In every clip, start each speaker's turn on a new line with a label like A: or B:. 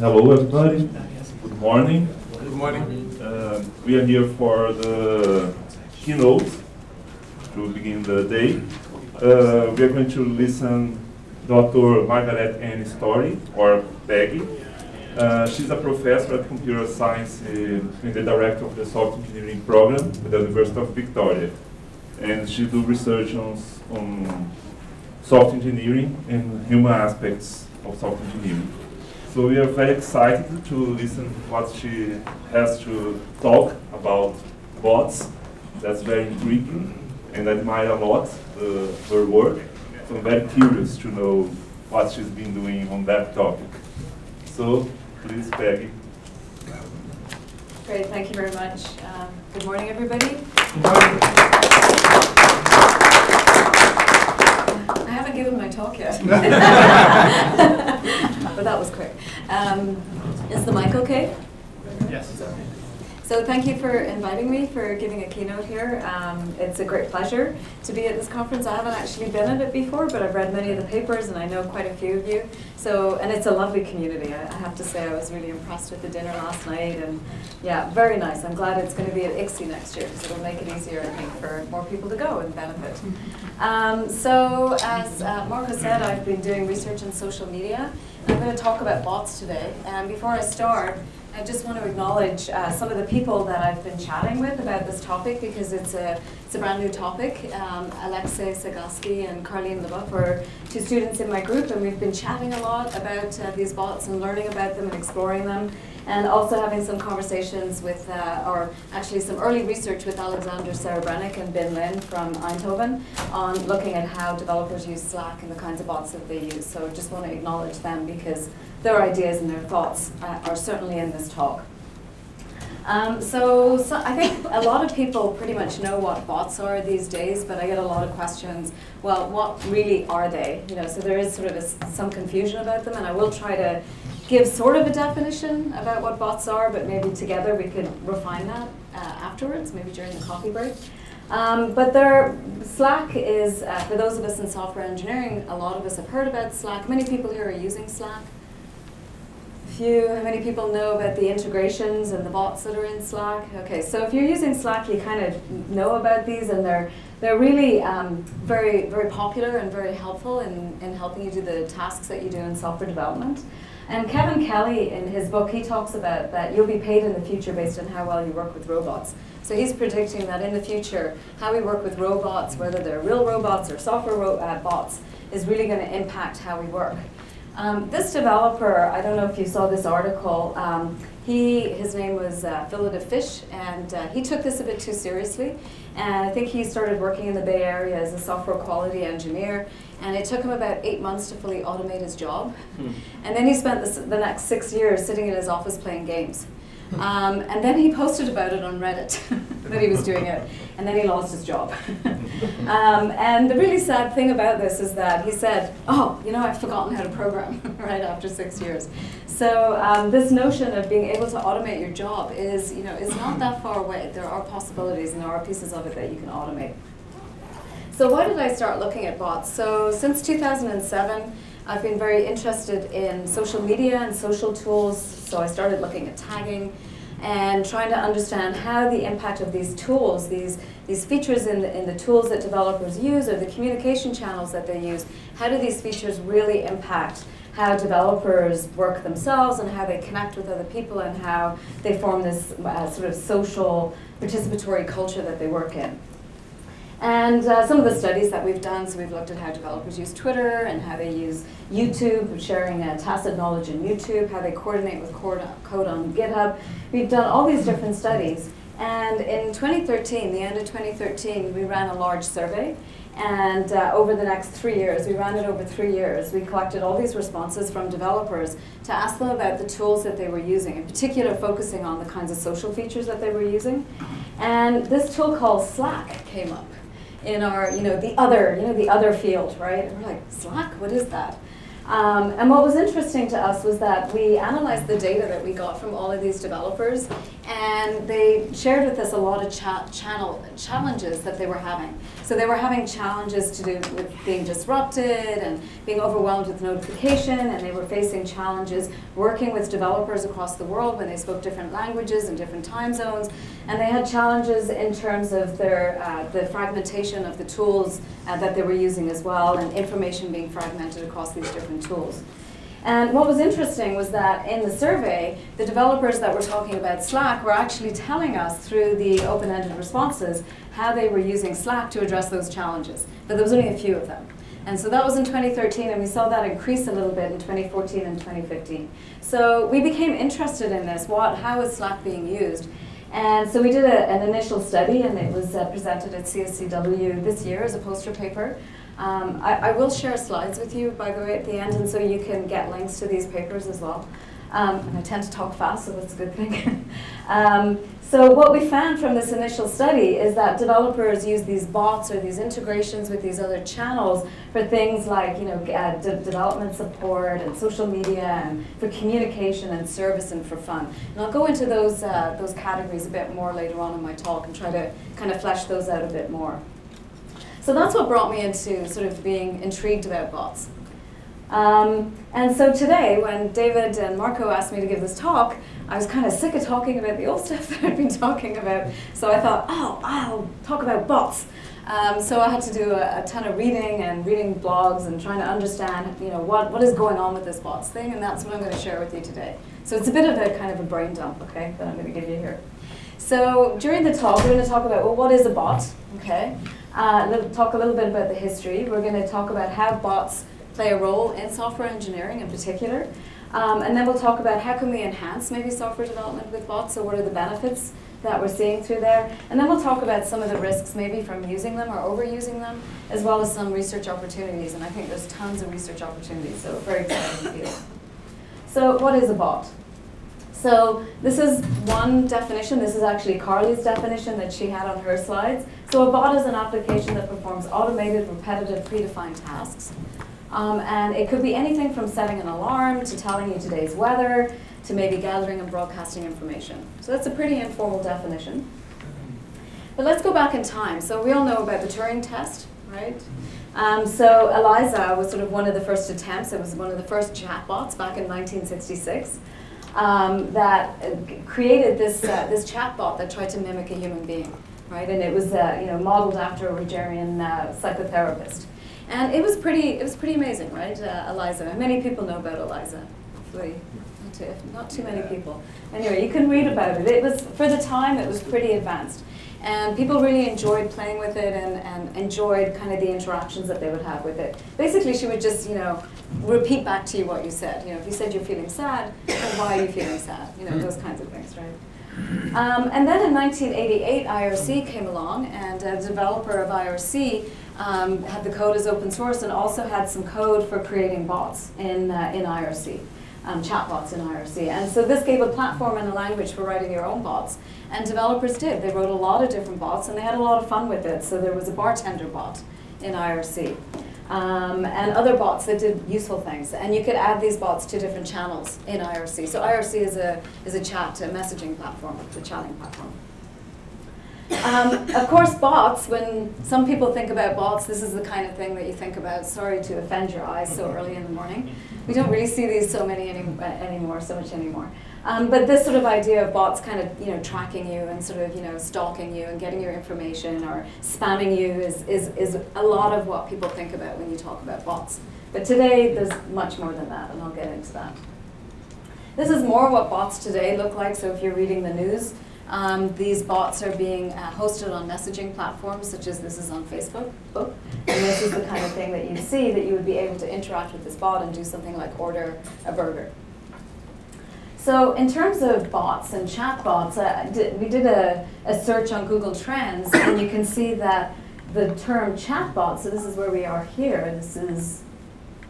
A: Hello, everybody. Good morning.
B: Good morning.
A: Uh, we are here for the keynote to begin the day. Uh, we are going to listen Dr. Margaret-Anne Storey, or Peggy. Uh, she's a professor at computer science uh, and the director of the software engineering program at the University of Victoria. And she do research on, on software engineering and human aspects of software engineering. So we are very excited to listen what she has to talk about bots. That's very intriguing and I admire a lot uh, her work. So I'm very curious to know what she's been doing on that topic. So please, Peggy.
C: Great, thank you very much. Um, good morning, everybody.
B: Good morning.
C: I haven't given my talk yet. but that was quick. Um, is the mic okay?
B: Yes. It is.
C: So thank you for inviting me for giving a keynote here. Um, it's a great pleasure to be at this conference. I haven't actually been at it before, but I've read many of the papers and I know quite a few of you. So, and it's a lovely community. I, I have to say I was really impressed with the dinner last night and yeah, very nice. I'm glad it's going to be at ICSE next year because it'll make it easier, I think, for more people to go and benefit. Um, so as uh, Marco said, I've been doing research in social media. I'm going to talk about bots today. And before I start, I just want to acknowledge uh, some of the people that I've been chatting with about this topic because it's a, it's a brand new topic. Um, Alexey Zagalsky and Carlene Lebeuf are two students in my group and we've been chatting a lot about uh, these bots and learning about them and exploring them and also having some conversations with, uh, or actually some early research with Alexander Serebrennik and Bin Lin from Eindhoven on looking at how developers use Slack and the kinds of bots that they use. So I just want to acknowledge them because their ideas and their thoughts uh, are certainly in this talk. Um, so, so, I think a lot of people pretty much know what bots are these days, but I get a lot of questions. Well, what really are they? You know, so there is sort of a, some confusion about them, and I will try to give sort of a definition about what bots are, but maybe together we could refine that uh, afterwards, maybe during the coffee break. Um, but there, Slack is, uh, for those of us in software engineering, a lot of us have heard about Slack. Many people here are using Slack. Few, many people know about the integrations and the bots that are in Slack? Okay, so if you're using Slack, you kind of know about these and they're, they're really um, very, very popular and very helpful in, in helping you do the tasks that you do in software development. And Kevin Kelly, in his book, he talks about that you'll be paid in the future based on how well you work with robots. So he's predicting that in the future, how we work with robots, whether they're real robots or software uh, bots, is really going to impact how we work. Um, this developer, I don't know if you saw this article, um, he, his name was uh, Philip Fish, and uh, he took this a bit too seriously. And I think he started working in the Bay Area as a software quality engineer. And it took him about eight months to fully automate his job. Hmm. And then he spent the, the next six years sitting in his office playing games. Um, and then he posted about it on Reddit that he was doing it, and then he lost his job. um, and the really sad thing about this is that he said, "Oh, you know, I've forgotten how to program." right after six years. So um, this notion of being able to automate your job is, you know, is not that far away. There are possibilities, and there are pieces of it that you can automate. So why did I start looking at bots? So since 2007. I've been very interested in social media and social tools, so I started looking at tagging and trying to understand how the impact of these tools, these, these features in the, in the tools that developers use or the communication channels that they use, how do these features really impact how developers work themselves and how they connect with other people and how they form this uh, sort of social participatory culture that they work in. And uh, some of the studies that we've done, so we've looked at how developers use Twitter and how they use YouTube, sharing uh, tacit knowledge in YouTube, how they coordinate with code on GitHub. We've done all these different studies. And in 2013, the end of 2013, we ran a large survey. And uh, over the next three years, we ran it over three years, we collected all these responses from developers to ask them about the tools that they were using, in particular focusing on the kinds of social features that they were using. And this tool called Slack came up in our, you know, the other, you know, the other field, right? And we're like, Slack, what is that? Um, and what was interesting to us was that we analyzed the data that we got from all of these developers, and they shared with us a lot of cha channel challenges that they were having. So they were having challenges to do with being disrupted and being overwhelmed with notification, and they were facing challenges working with developers across the world when they spoke different languages and different time zones. And they had challenges in terms of their uh, the fragmentation of the tools uh, that they were using as well, and information being fragmented across these different tools. And what was interesting was that in the survey, the developers that were talking about Slack were actually telling us through the open-ended responses how they were using Slack to address those challenges. But there was only a few of them. And so that was in 2013, and we saw that increase a little bit in 2014 and 2015. So we became interested in this. What, how is Slack being used? And so we did a, an initial study, and it was uh, presented at CSCW this year as a poster paper. Um, I, I, will share slides with you, by the way, at the end, and so you can get links to these papers as well. Um, and I tend to talk fast, so that's a good thing. um, so what we found from this initial study is that developers use these bots or these integrations with these other channels for things like you know uh, de development support and social media and for communication and service and for fun. And I'll go into those uh, those categories a bit more later on in my talk and try to kind of flesh those out a bit more. So that's what brought me into sort of being intrigued about bots. Um, and so today, when David and Marco asked me to give this talk, I was kind of sick of talking about the old stuff that I'd been talking about. So I thought, oh, I'll talk about bots. Um, so I had to do a, a, ton of reading and reading blogs and trying to understand, you know, what, what is going on with this bots thing, and that's what I'm going to share with you today. So it's a bit of a kind of a brain dump, okay, that I'm going to give you here. So during the talk, we're going to talk about, well, what is a bot, okay? Uh, talk a little bit about the history. We're going to talk about how bots play a role in software engineering in particular. Um, and then we'll talk about how can we enhance maybe software development with bots, so what are the benefits that we're seeing through there. And then we'll talk about some of the risks maybe from using them or overusing them, as well as some research opportunities. And I think there's tons of research opportunities, so very exciting field. So what is a bot? So this is one definition. This is actually Carly's definition that she had on her slides. So a bot is an application that performs automated, repetitive, predefined tasks. Um, and it could be anything from setting an alarm to telling you today's weather to maybe gathering and broadcasting information. So that's a pretty informal definition. But let's go back in time. So we all know about the Turing test, right? Um, so ELIZA was sort of one of the first attempts. It was one of the first chatbots back in 1966 um, that created this, uh, this chatbot that tried to mimic a human being, right? And it was uh, you know, modeled after a Rogerian uh, psychotherapist. And it was pretty, it was pretty amazing, right, uh, ELIZA? Many people know about ELIZA. Hopefully, not too, not too many people. Anyway, you can read about it. It was, for the time, it was pretty advanced. And people really enjoyed playing with it and, and enjoyed kind of the interactions that they would have with it. Basically, she would just, you know, repeat back to you what you said. You know, if you said you're feeling sad, well, why are you feeling sad? You know, those kinds of things, right? Um, and then in 1988, IRC came along, and a developer of IRC um, had the code as open source and also had some code for creating bots in, uh, in IRC um, chatbots in IRC. And so this gave a platform and a language for writing your own bots. And developers did. They wrote a lot of different bots and they had a lot of fun with it. So there was a bartender bot in IRC. Um, and other bots that did useful things. And you could add these bots to different channels in IRC. So IRC is a, is a chat, a messaging platform, a chatting platform. Um, of course, bots, when some people think about bots, this is the kind of thing that you think about. Sorry to offend your eyes so early in the morning. We don't really see these so many any, uh, anymore, so much anymore. Um, but this sort of idea of bots kind of you know tracking you and sort of you know stalking you and getting your information or spamming you is, is, is a lot of what people think about when you talk about bots. But today there's much more than that, and I'll get into that. This is more what bots today look like. So if you're reading the news, um, these bots are being uh, hosted on messaging platforms, such as this is on Facebook. And this is the kind of thing that you see that you would be able to interact with this bot and do something like order a burger. So in terms of bots and chatbots, uh, did, we did a, a search on Google Trends, and you can see that the term chatbot, so this is where we are here, this is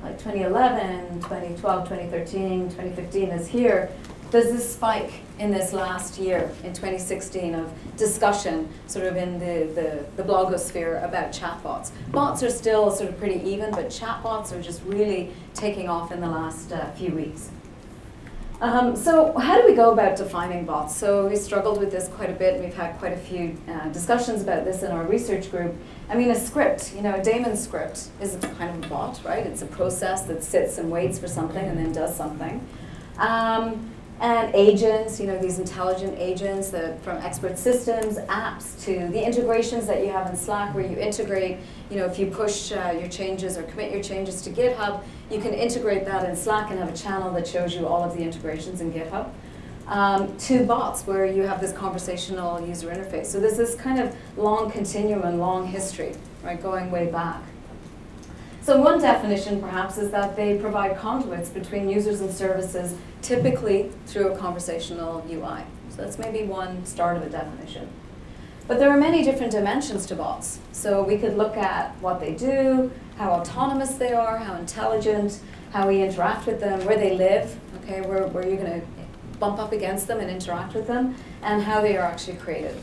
C: like 2011, 2012, 2013, 2015 is here, there's this spike in this last year, in 2016, of discussion sort of in the, the, the blogosphere about chatbots. Bots are still sort of pretty even, but chatbots are just really taking off in the last uh, few weeks. Um, so how do we go about defining bots? So we struggled with this quite a bit. We've had quite a few uh, discussions about this in our research group. I mean, a script, you know, a daemon script is kind of a bot, right? It's a process that sits and waits for something and then does something. Um, and agents, you know, these intelligent agents that from expert systems, apps, to the integrations that you have in Slack where you integrate, you know, if you push uh, your changes or commit your changes to GitHub, you can integrate that in Slack and have a channel that shows you all of the integrations in GitHub. Um, to bots where you have this conversational user interface. So there's this kind of long continuum long history, right, going way back. So one definition, perhaps, is that they provide conduits between users and services, typically through a conversational UI. So that's maybe one start of a definition. But there are many different dimensions to bots. So we could look at what they do, how autonomous they are, how intelligent, how we interact with them, where they live, okay, where, where you're going to bump up against them and interact with them, and how they are actually created.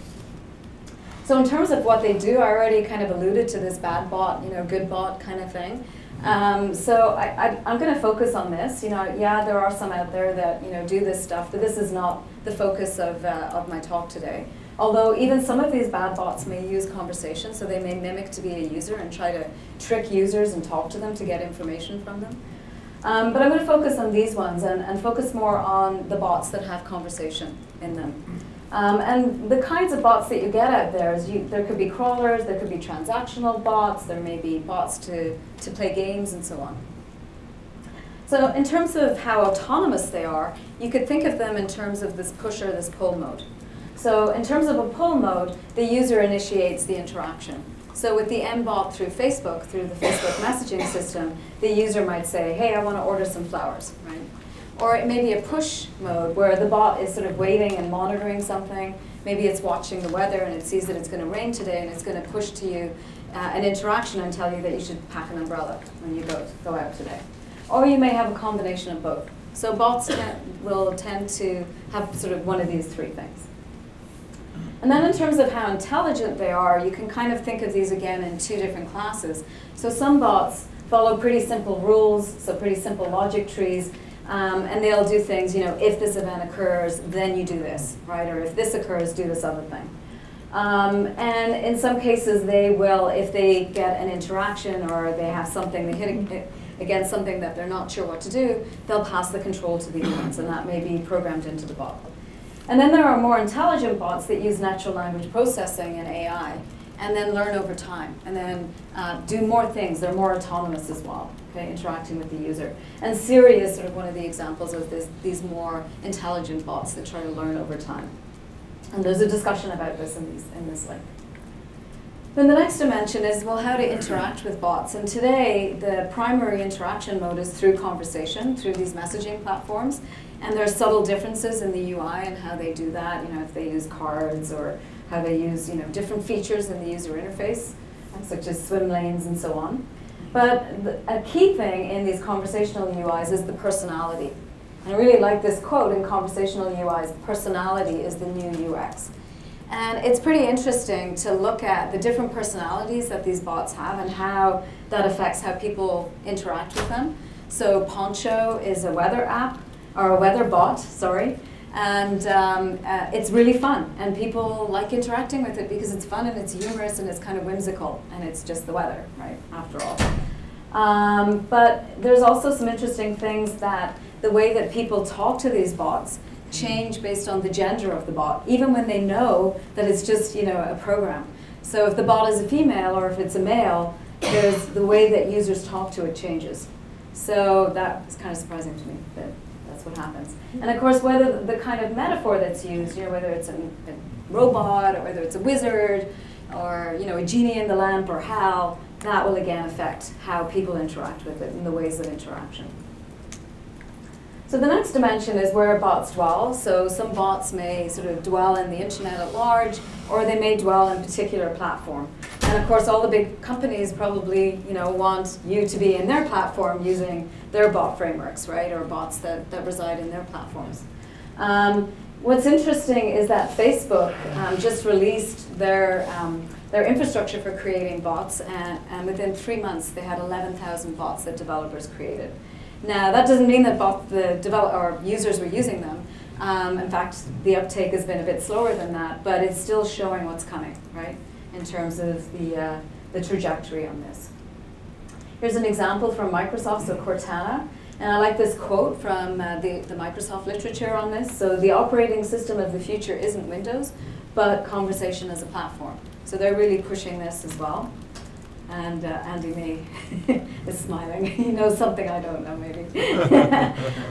C: So in terms of what they do, I already kind of alluded to this bad bot, you know, good bot kind of thing. Um, so I, am going to focus on this. You know, yeah, there are some out there that you know do this stuff, but this is not the focus of uh, of my talk today. Although even some of these bad bots may use conversation, so they may mimic to be a user and try to trick users and talk to them to get information from them. Um, but I'm going to focus on these ones and, and focus more on the bots that have conversation in them. Um, and the kinds of bots that you get out there is you, there could be crawlers, there could be transactional bots, there may be bots to, to play games and so on. So in terms of how autonomous they are, you could think of them in terms of this push or this pull mode. So in terms of a pull mode, the user initiates the interaction. So with the mbot through Facebook, through the Facebook messaging system, the user might say, hey, I want to order some flowers, right? Or it may be a push mode where the bot is sort of waiting and monitoring something. Maybe it's watching the weather and it sees that it's going to rain today and it's going to push to you uh, an interaction and tell you that you should pack an umbrella when you go, go out today. Or you may have a combination of both. So bots will tend to have sort of one of these three things. And then in terms of how intelligent they are, you can kind of think of these again in two different classes. So some bots follow pretty simple rules, so pretty simple logic trees, um, and they'll do things, you know, if this event occurs, then you do this, right? Or if this occurs, do this other thing. Um, and in some cases, they will, if they get an interaction or they have something, they hit against something that they're not sure what to do, they'll pass the control to the humans, and that may be programmed into the bot. And then there are more intelligent bots that use natural language processing and AI and then learn over time, and then uh, do more things. They're more autonomous as well, okay, interacting with the user. And Siri is sort of one of the examples of this, these more intelligent bots that try to learn over time. And there's a discussion about this in, these, in this link. Then the next dimension is, well, how to interact with bots. And today, the primary interaction mode is through conversation, through these messaging platforms. And there are subtle differences in the UI and how they do that, you know, if they use cards or how they use you know, different features in the user interface, such as swim lanes and so on. But the, a key thing in these conversational UIs is the personality. And I really like this quote in conversational UIs, personality is the new UX. And it's pretty interesting to look at the different personalities that these bots have and how that affects how people interact with them. So Poncho is a weather app, or a weather bot, sorry, and um, uh, it's really fun and people like interacting with it because it's fun and it's humorous and it's kind of whimsical and it's just the weather right after all um, but there's also some interesting things that the way that people talk to these bots change based on the gender of the bot even when they know that it's just you know a program so if the bot is a female or if it's a male there's the way that users talk to it changes so that is kind of surprising to me but that's what happens. And of course, whether the kind of metaphor that's used, you know, whether it's a, a robot or whether it's a wizard or you know a genie in the lamp or HAL, that will again affect how people interact with it and the ways of interaction. So the next dimension is where bots dwell. So some bots may sort of dwell in the internet at large, or they may dwell in a particular platform. And of course, all the big companies probably you know, want you to be in their platform using their bot frameworks, right, or bots that, that reside in their platforms. Um, what's interesting is that Facebook um, just released their, um, their infrastructure for creating bots, and, and within three months they had 11,000 bots that developers created. Now, that doesn't mean that bot, the develop, or users were using them. Um, in fact, the uptake has been a bit slower than that, but it's still showing what's coming, right, in terms of the, uh, the trajectory on this. Here's an example from Microsoft, so Cortana. And I like this quote from uh, the, the Microsoft literature on this. So the operating system of the future isn't Windows, but conversation as a platform. So they're really pushing this as well. And uh, Andy May is smiling. he knows something I don't know, maybe.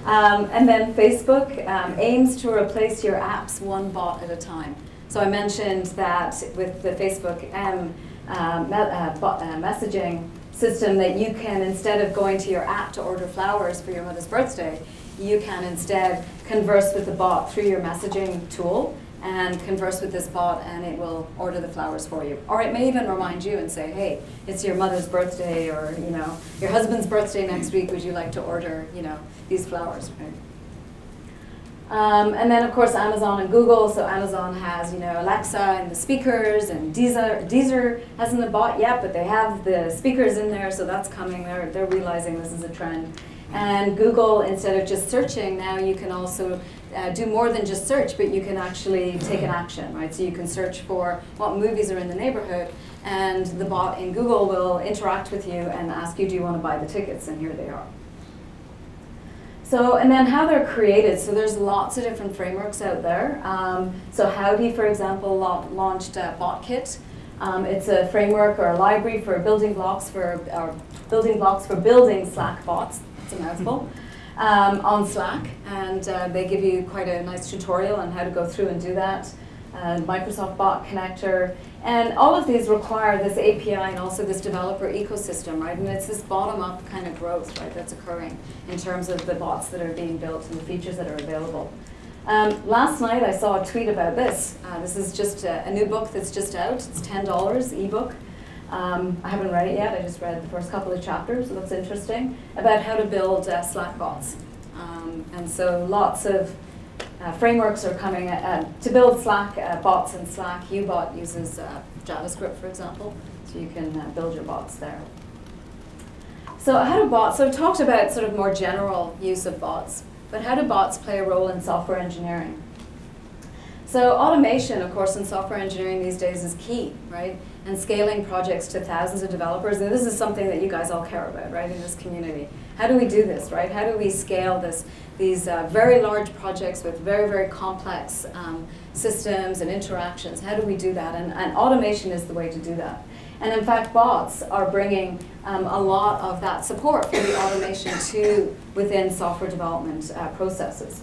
C: um, and then Facebook um, aims to replace your apps one bot at a time. So I mentioned that with the Facebook M um, uh, uh, messaging system that you can, instead of going to your app to order flowers for your mother's birthday, you can instead converse with the bot through your messaging tool and converse with this bot and it will order the flowers for you. Or it may even remind you and say, hey, it's your mother's birthday or you know your husband's birthday next week, would you like to order you know these flowers? Right? Um, and then of course Amazon and Google. So Amazon has you know Alexa and the speakers, and Deezer. Deezer hasn't bought yet, but they have the speakers in there, so that's coming. They're they're realizing this is a trend. And Google, instead of just searching, now you can also uh, do more than just search, but you can actually take an action, right? So you can search for what movies are in the neighborhood, and the bot in Google will interact with you and ask you, do you want to buy the tickets? And here they are. So, and then how they're created. So there's lots of different frameworks out there. Um, so Howdy, for example, launched uh, BotKit. Um, it's a framework or a library for building blocks for or building blocks for building Slack bots. It's a mouthful. Um, on Slack, and uh, they give you quite a nice tutorial on how to go through and do that. Uh, Microsoft Bot Connector, and all of these require this API and also this developer ecosystem, right? And it's this bottom-up kind of growth, right, that's occurring in terms of the bots that are being built and the features that are available. Um, last night I saw a tweet about this. Uh, this is just a, a, new book that's just out. It's $10 ebook. Um, I haven't read it yet. I just read the first couple of chapters. It looks interesting about how to build uh, Slack bots. Um, and so lots of uh, frameworks are coming uh, to build Slack uh, bots in Slack. HuBot uses uh, JavaScript, for example, so you can uh, build your bots there. So how do bots, so I've talked about sort of more general use of bots, but how do bots play a role in software engineering? So automation, of course, in software engineering these days is key, right? And scaling projects to thousands of developers, and this is something that you guys all care about, right, in this community. How do we do this, right? How do we scale this these uh, very large projects with very, very complex um, systems and interactions. How do we do that? And, and, automation is the way to do that. And in fact, bots are bringing um, a lot of that support for the automation to within software development uh, processes.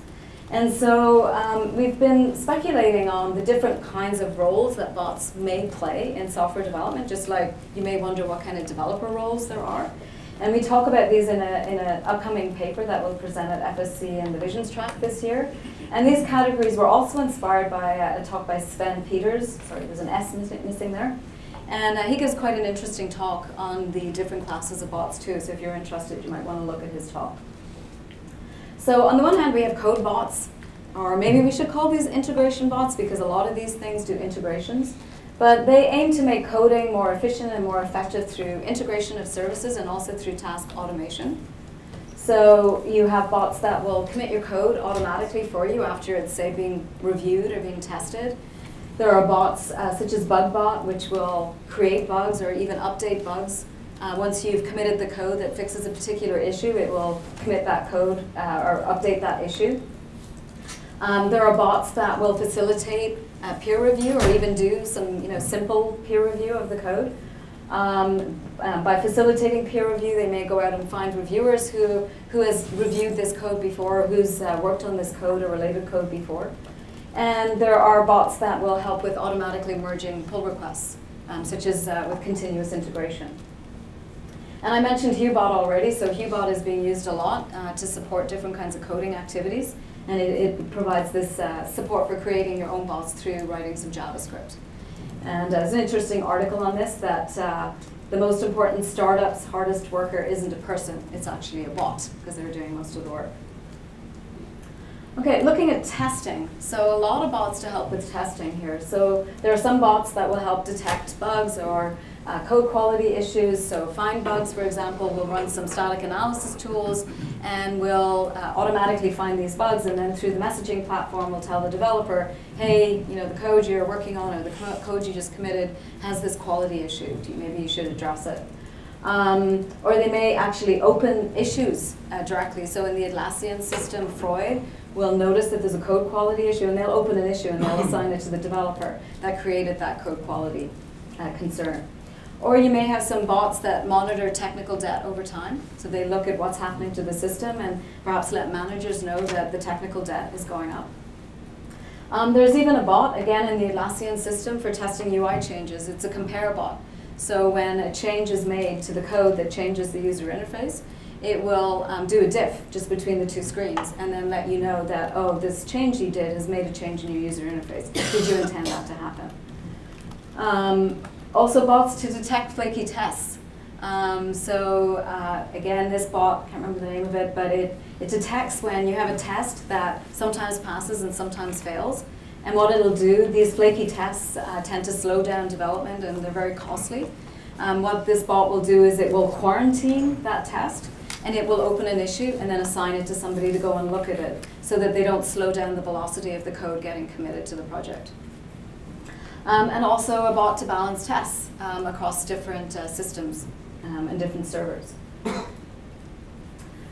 C: And so um, we've been speculating on the different kinds of roles that bots may play in software development, just like you may wonder what kind of developer roles there are. And we talk about these in an in a upcoming paper that we'll present at FSE and the Visions track this year. And these categories were also inspired by a, a talk by Sven Peters. Sorry, there's an S missing there. And uh, he gives quite an interesting talk on the different classes of bots too. So if you're interested, you might want to look at his talk. So on the one hand, we have code bots, or maybe we should call these integration bots because a lot of these things do integrations. But they aim to make coding more efficient and more effective through integration of services and also through task automation. So you have bots that will commit your code automatically for you after it's, say, being reviewed or being tested. There are bots uh, such as BugBot, which will create bugs or even update bugs. Uh, once you've committed the code that fixes a particular issue, it will commit that code uh, or update that issue. Um, there are bots that will facilitate uh, peer review or even do some you know, simple peer review of the code. Um, uh, by facilitating peer review, they may go out and find reviewers who, who has reviewed this code before, who's uh, worked on this code or related code before. And there are bots that will help with automatically merging pull requests, um, such as uh, with continuous integration. And I mentioned HuBot already, so HuBot is being used a lot uh, to support different kinds of coding activities and it, it provides this uh, support for creating your own bots through writing some JavaScript. And uh, there's an interesting article on this that uh, the most important startup's hardest worker isn't a person, it's actually a bot, because they're doing most of the work. Okay, looking at testing. So a lot of bots to help with testing here. So there are some bots that will help detect bugs or uh, code quality issues. So FindBugs, for example, will run some static analysis tools and will uh, automatically find these bugs and then through the messaging platform will tell the developer, hey, you know, the code you're working on or the co code you just committed has this quality issue. Maybe you should address it. Um, or they may actually open issues uh, directly. So in the Atlassian system, Freud will notice that there's a code quality issue and they'll open an issue and they'll assign it to the developer that created that code quality uh, concern. Or you may have some bots that monitor technical debt over time. So they look at what's happening to the system and perhaps let managers know that the technical debt is going up. Um, there's even a bot, again, in the Atlassian system for testing UI changes. It's a compare bot. So when a change is made to the code that changes the user interface, it will um, do a diff just between the two screens and then let you know that, oh, this change you did has made a change in your user interface. Did you intend that to happen? Um, also bots to detect flaky tests. Um, so uh, again, this bot, can't remember the name of it, but it, it detects when you have a test that sometimes passes and sometimes fails. And what it'll do, these flaky tests uh, tend to slow down development and they're very costly. Um, what this bot will do is it will quarantine that test and it will open an issue and then assign it to somebody to go and look at it so that they don't slow down the velocity of the code getting committed to the project. Um, and also a bot to balance tests um, across different uh, systems um, and different servers.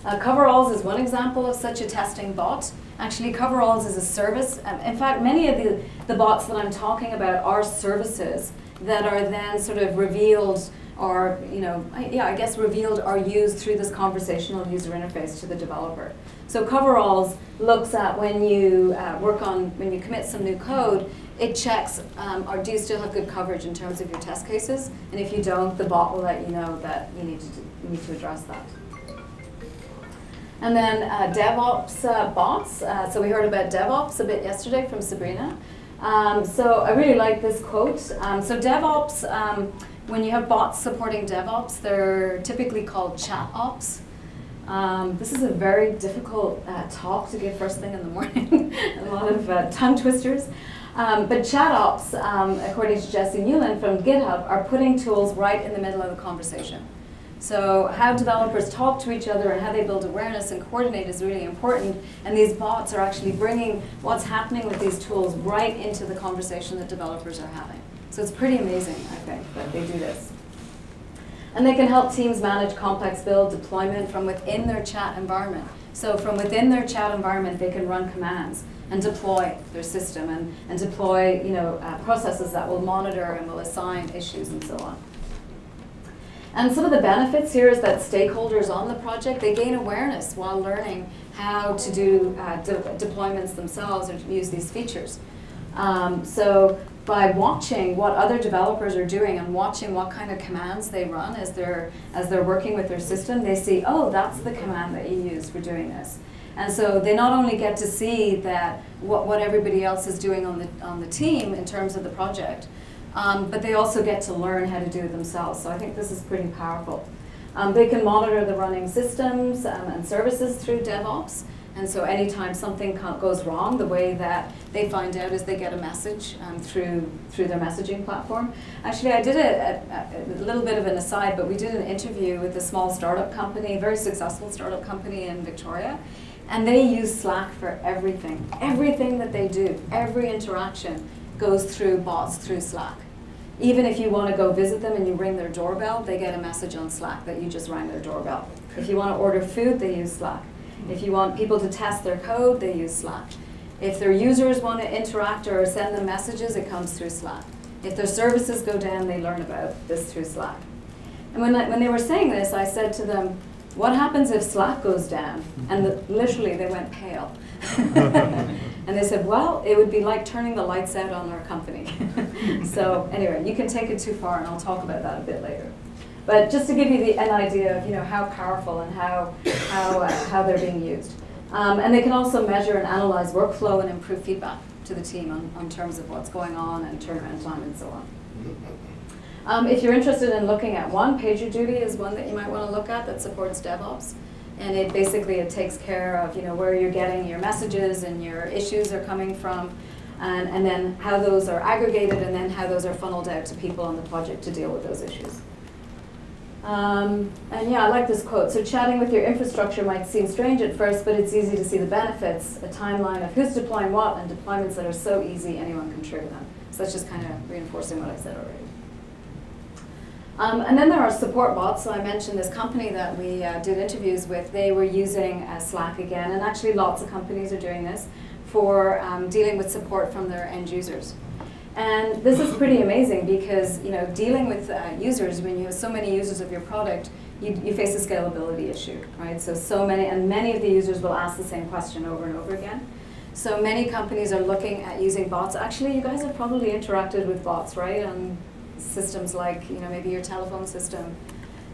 C: Uh, Coveralls is one example of such a testing bot. Actually, Coveralls is a service. Um, in fact, many of the, the bots that I'm talking about are services that are then sort of revealed or, you know, yeah, I guess revealed or used through this conversational user interface to the developer. So Coveralls looks at when you uh, work on, when you commit some new code, it checks, um, or do you still have good coverage in terms of your test cases? And if you don't, the bot will let you know that you need to, you need to address that. And then uh, DevOps uh, bots. Uh, so we heard about DevOps a bit yesterday from Sabrina. Um, so I really like this quote. Um, so DevOps, um, when you have bots supporting DevOps, they're typically called chat ops. Um, this is a very difficult uh, talk to give first thing in the morning. a lot of uh, tongue twisters. Um, but chat ops, um, according to Jesse Newland from GitHub, are putting tools right in the middle of the conversation. So how developers talk to each other and how they build awareness and coordinate is really important. And these bots are actually bringing what's happening with these tools right into the conversation that developers are having. So it's pretty amazing, I think, that they do this. And they can help teams manage complex build deployment from within their chat environment. So from within their chat environment, they can run commands and deploy their system and, and deploy you know, uh, processes that will monitor and will assign issues and so on. And some of the benefits here is that stakeholders on the project, they gain awareness while learning how to do uh, de deployments themselves or to use these features. Um, so by watching what other developers are doing and watching what kind of commands they run as they're, as they're working with their system, they see, oh, that's the command that you use for doing this. And so they not only get to see that what, what everybody else is doing on the, on the team in terms of the project, um, but they also get to learn how to do it themselves. So I think this is pretty powerful. Um, they can monitor the running systems um, and services through DevOps. And so anytime something goes wrong, the way that they find out is they get a message um, through through their messaging platform. Actually, I did a, a, a, little bit of an aside, but we did an interview with a small startup company, very successful startup company in Victoria, and they use Slack for everything. Everything that they do, every interaction goes through bots through Slack. Even if you want to go visit them and you ring their doorbell, they get a message on Slack that you just rang their doorbell. If you want to order food, they use Slack. If you want people to test their code, they use Slack. If their users want to interact or send them messages, it comes through Slack. If their services go down, they learn about this through Slack. And when, I, when they were saying this, I said to them, what happens if Slack goes down? And the, literally they went pale. and they said, well, it would be like turning the lights out on our company. so anyway, you can take it too far and I'll talk about that a bit later. But just to give you the, an idea of you know, how powerful and how, how, uh, how they're being used. Um, and they can also measure and analyze workflow and improve feedback to the team on, on terms of what's going on and turnaround time and so on. Um, if you're interested in looking at one, PagerDuty is one that you might want to look at that supports DevOps. and it basically it takes care of you know where you're getting your messages and your issues are coming from, and, and then how those are aggregated, and then how those are funneled out to people on the project to deal with those issues. Um, and yeah, I like this quote. So chatting with your infrastructure might seem strange at first, but it's easy to see the benefits. A timeline of who's deploying what and deployments that are so easy anyone can trigger them. So that's just kind of reinforcing what I said already. Um, and then there are support bots. So I mentioned this company that we uh, did interviews with. They were using uh, Slack again, and actually lots of companies are doing this for um, dealing with support from their end users. And this is pretty amazing because you know dealing with uh, users when you have so many users of your product, you, you face a scalability issue, right? So so many and many of the users will ask the same question over and over again. So many companies are looking at using bots. Actually, you guys have probably interacted with bots, right? On systems like you know maybe your telephone system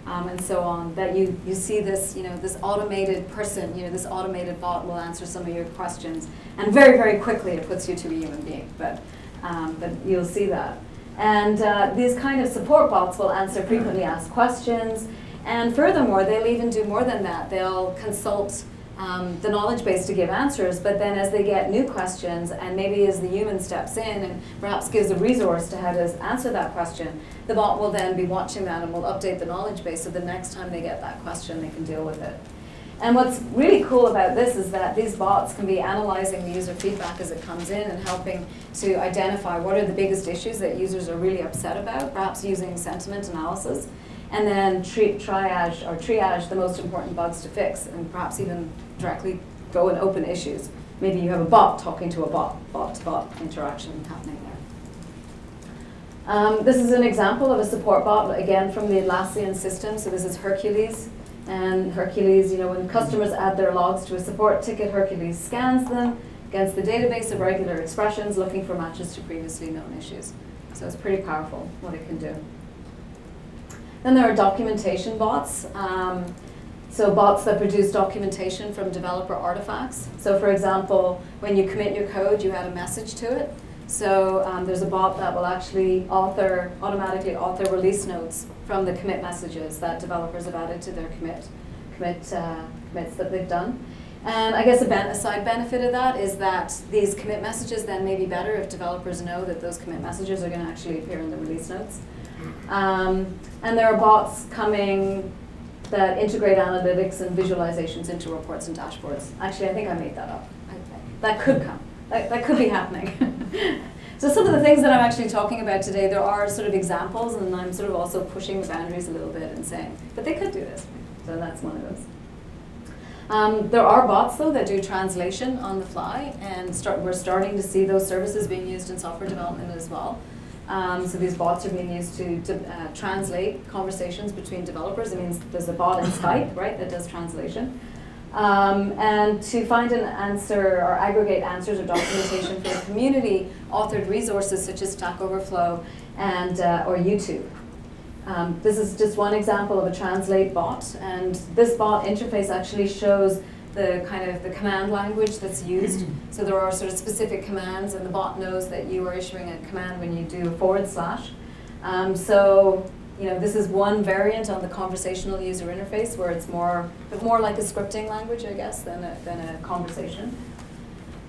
C: um, and so on. That you you see this you know this automated person, you know this automated bot will answer some of your questions, and very very quickly it puts you to a human being, but um, but you'll see that. And uh, these kind of support bots will answer frequently asked questions. And furthermore, they'll even do more than that. They'll consult um, the knowledge base to give answers, but then as they get new questions, and maybe as the human steps in and perhaps gives a resource to how to answer that question, the bot will then be watching that and will update the knowledge base so the next time they get that question, they can deal with it. And what's really cool about this is that these bots can be analyzing the user feedback as it comes in and helping to identify what are the biggest issues that users are really upset about, perhaps using sentiment analysis, and then triage or triage the most important bugs to fix, and perhaps even directly go and open issues. Maybe you have a bot talking to a bot, bot-to-bot interaction happening there. Um, this is an example of a support bot, again from the Atlassian system. So this is Hercules. And Hercules, you know, when customers add their logs to a support ticket, Hercules scans them against the database of regular expressions looking for matches to previously known issues. So it's pretty powerful what it can do. Then there are documentation bots. Um, so bots that produce documentation from developer artifacts. So for example, when you commit your code, you add a message to it. So um, there's a bot that will actually author, automatically author release notes from the commit messages that developers have added to their commit, commit uh, commits that they've done. And I guess a, ben a, side benefit of that is that these commit messages then may be better if developers know that those commit messages are going to actually appear in the release notes. Um, and there are bots coming that integrate analytics and visualizations into reports and dashboards. Actually, I think I made that up. That could come. That, that could be happening. so some of the things that I'm actually talking about today, there are sort of examples, and I'm sort of also pushing the boundaries a little bit and saying, but they could do this. So that's one of those. Um, there are bots, though, that do translation on the fly, and start, we're starting to see those services being used in software development as well. Um, so these bots are being used to, to uh, translate conversations between developers. It means there's a bot in Skype, right, that does translation. Um, and to find an answer or aggregate answers or documentation for the community, authored resources such as Stack Overflow and uh, or YouTube. Um, this is just one example of a translate bot, and this bot interface actually shows the kind of the command language that's used. So there are sort of specific commands, and the bot knows that you are issuing a command when you do a forward slash. Um, so you know, this is one variant on the conversational user interface where it's more, more like a scripting language, I guess, than a, than a conversation.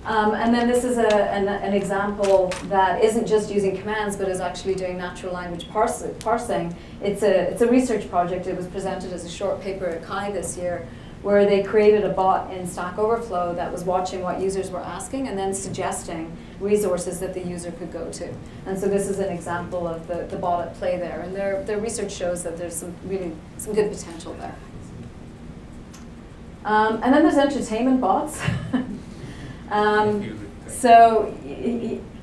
C: Um, and then this is a, an, an, example that isn't just using commands, but is actually doing natural language parse, parsing. It's a, it's a research project. It was presented as a short paper at CHI this year, where they created a bot in Stack Overflow that was watching what users were asking and then suggesting resources that the user could go to. And so this is an example of the, the bot at play there. And their, their research shows that there's some really some good potential there. Um, and then there's entertainment bots. um, so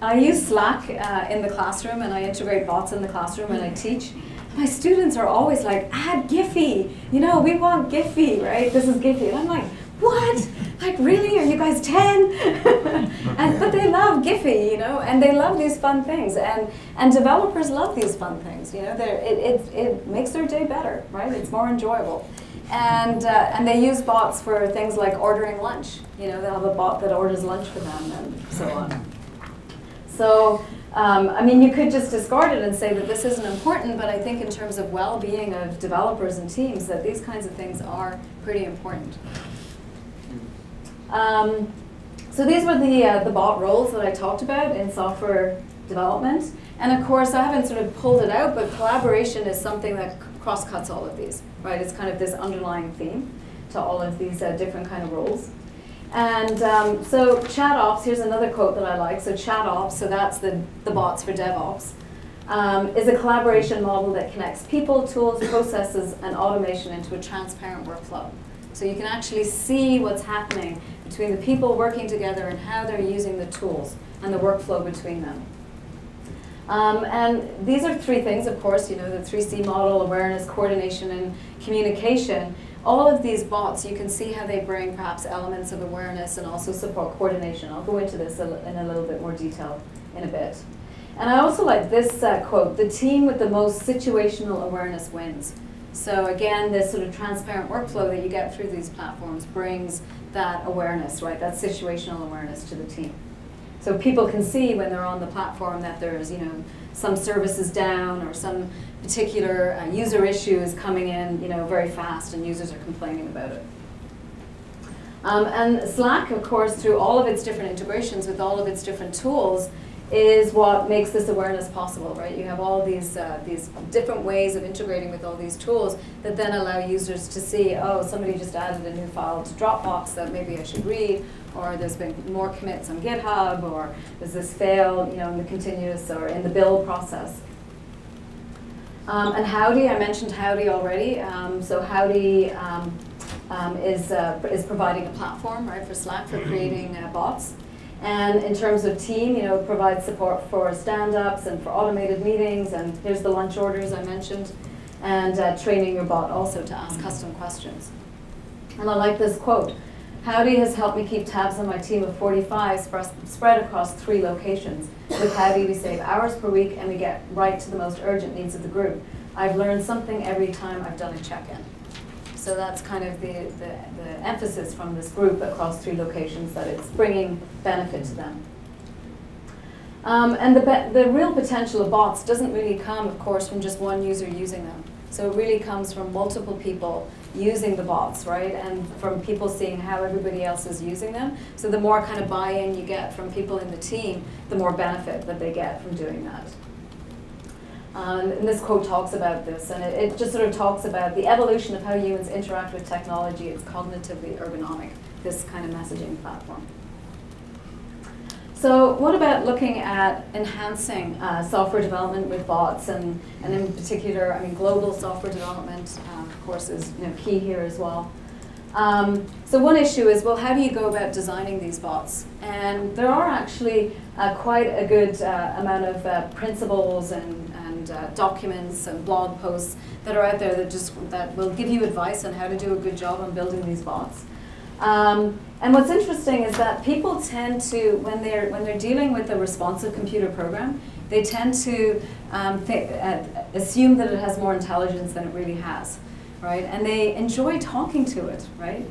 C: I use Slack uh, in the classroom and I integrate bots in the classroom and I teach my students are always like, add Giphy. You know, we want Giphy, right? This is Giphy. And I'm like, what? Like, really? Are you guys 10? and, but they love Giphy, you know, and they love these fun things. And, and developers love these fun things, you know. It, it, it makes their day better, right? It's more enjoyable. And, uh, and they use bots for things like ordering lunch. You know, they'll have a bot that orders lunch for them and so on. So Um, I mean, you could just discard it and say that this isn't important, but I think in terms of well-being of developers and teams, that these kinds of things are pretty important. Um, so these were the, uh, the bot roles that I talked about in software development. And of course, I haven't sort of pulled it out, but collaboration is something that cross-cuts all of these, right? It's kind of this underlying theme to all of these uh, different kind of roles. And um, so chat ops, here's another quote that I like. So chat ops, so that's the, the bots for DevOps, um, is a collaboration model that connects people, tools, processes, and automation into a transparent workflow. So you can actually see what's happening between the people working together and how they're using the tools and the workflow between them. Um, and these are three things, of course, you know, the 3C model, awareness, coordination, and communication all of these bots, you can see how they bring perhaps elements of awareness and also support coordination. I'll go into this in a little bit more detail in a bit. And I also like this uh, quote, the team with the most situational awareness wins. So again, this sort of transparent workflow that you get through these platforms brings that awareness, right, that situational awareness to the team. So people can see when they're on the platform that there's, you know, some services down or some particular uh, user issue is coming in you know, very fast and users are complaining about it. Um, and Slack, of course, through all of its different integrations with all of its different tools, is what makes this awareness possible, right? You have all these, uh, these different ways of integrating with all these tools that then allow users to see, oh, somebody just added a new file to Dropbox that maybe I should read, or there's been more commits on GitHub, or there's this fail, you know, in the continuous or in the build process. Um, and Howdy, I mentioned Howdy already. Um, so Howdy um, um, is, uh, is providing a platform, right, for Slack for creating uh, bots. And in terms of team, you know, it provides support for stand-ups and for automated meetings. And here's the lunch orders I mentioned. And uh, training your bot also to ask custom questions. And I like this quote. Howdy has helped me keep tabs on my team of 45 spread across three locations. With Howdy, we save hours per week and we get right to the most urgent needs of the group. I've learned something every time I've done a check-in. So that's kind of the, the, the, emphasis from this group across three locations, that it's bringing benefit to them. Um, and the, the real potential of bots doesn't really come, of course, from just one user using them. So it really comes from multiple people using the bots, right? And from people seeing how everybody else is using them. So the more kind of buy-in you get from people in the team, the more benefit that they get from doing that. Um, and this quote talks about this, and it, it, just sort of talks about the evolution of how humans interact with technology. It's cognitively ergonomic, this kind of messaging platform. So what about looking at enhancing uh, software development with bots and, and in particular, I mean, global software development, uh, of course, is you know, key here as well. Um, so one issue is, well, how do you go about designing these bots? And there are actually uh, quite a good uh, amount of uh, principles and, and uh, documents and blog posts that are out there that just that will give you advice on how to do a good job on building these bots. Um, and what's interesting is that people tend to, when they're, when they're dealing with a responsive computer program, they tend to um, uh, assume that it has more intelligence than it really has, right? And they enjoy talking to it, right?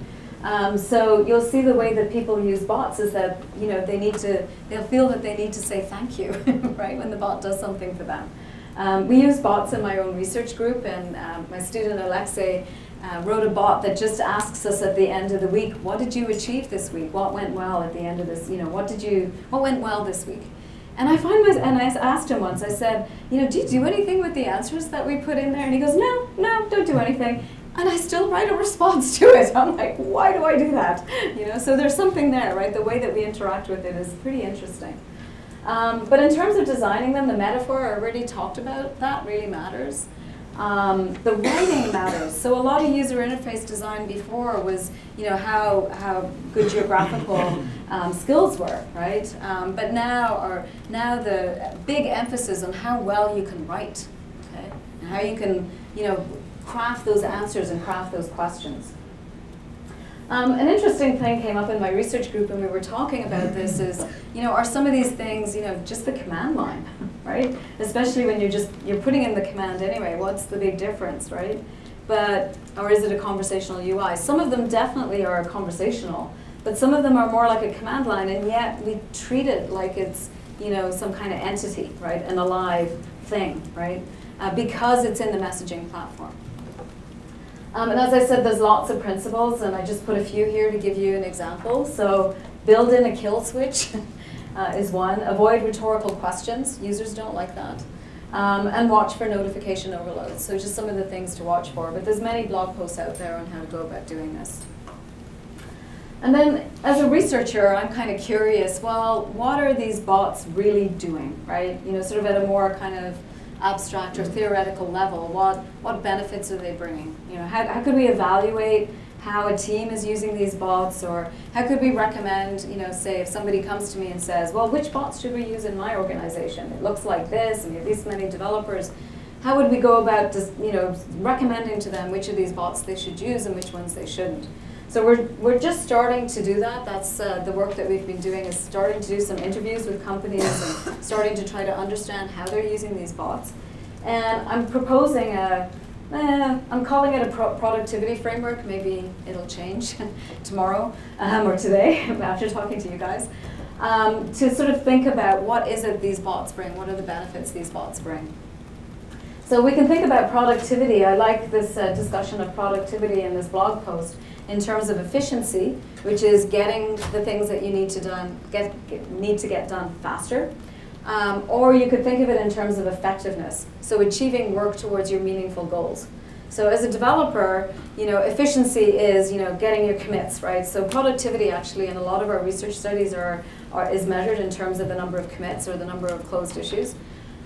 C: Um, so you'll see the way that people use bots is that you know they need to they'll feel that they need to say thank you right when the bot does something for them. Um, we use bots in my own research group, and um, my student Alexey uh, wrote a bot that just asks us at the end of the week, what did you achieve this week? What went well at the end of this, you know, what did you, what went well this week? And I find my, and I asked him once, I said, you know, do you do anything with the answers that we put in there? And he goes, no, no, don't do anything. And I still write a response to it. I'm like, why do I do that? You know, so there's something there, right? The way that we interact with it is pretty interesting. Um, but in terms of designing them, the metaphor, I already talked about, that really matters. Um, the writing matters. So a lot of user interface design before was, you know, how, how good geographical um, skills were, right? Um, but now, now the big emphasis on how well you can write, okay? And how you can, you know, craft those answers and craft those questions. Um, an interesting thing came up in my research group when we were talking about this is, you know, are some of these things, you know, just the command line, right? Especially when you're just, you're putting in the command anyway, what's the big difference, right? But, or is it a conversational UI? Some of them definitely are conversational, but some of them are more like a command line, and yet we treat it like it's, you know, some kind of entity, right? An alive thing, right? Uh, because it's in the messaging platform. Um, and as I said, there's lots of principles, and I just put a few here to give you an example. So build in a kill switch uh, is one. Avoid rhetorical questions. Users don't like that. Um, and watch for notification overload. So just some of the things to watch for. But there's many blog posts out there on how to go about doing this. And then as a researcher, I'm kind of curious, well, what are these bots really doing, right? You know, sort of at a more kind of abstract or theoretical level, what, what benefits are they bringing? You know, how, how could we evaluate how a team is using these bots or how could we recommend, you know, say if somebody comes to me and says, well, which bots should we use in my organization? It looks like this and we have this many developers. How would we go about, you know, recommending to them which of these bots they should use and which ones they shouldn't? So we're, we're just starting to do that. That's uh, the work that we've been doing is starting to do some interviews with companies and starting to try to understand how they're using these bots. And I'm proposing a, eh, I'm calling it a pro productivity framework. Maybe it'll change tomorrow um, or today after talking to you guys. Um, to sort of think about what is it these bots bring, what are the benefits these bots bring. So we can think about productivity. I like this uh, discussion of productivity in this blog post in terms of efficiency, which is getting the things that you need to done get, get need to get done faster. Um, or you could think of it in terms of effectiveness, so achieving work towards your meaningful goals. So as a developer, you know, efficiency is, you know, getting your commits, right? So productivity actually in a lot of our research studies are, are is measured in terms of the number of commits or the number of closed issues.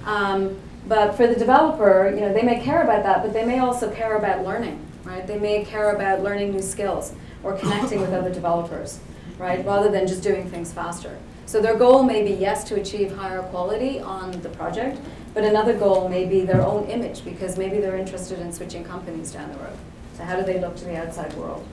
C: Um, but for the developer, you know, they may care about that, but they may also care about learning, right? They may care about learning new skills or connecting with other developers, right? Rather than just doing things faster. So their goal may be, yes, to achieve higher quality on the project, but another goal may be their own image because maybe they're interested in switching companies down the road. So how do they look to the outside world?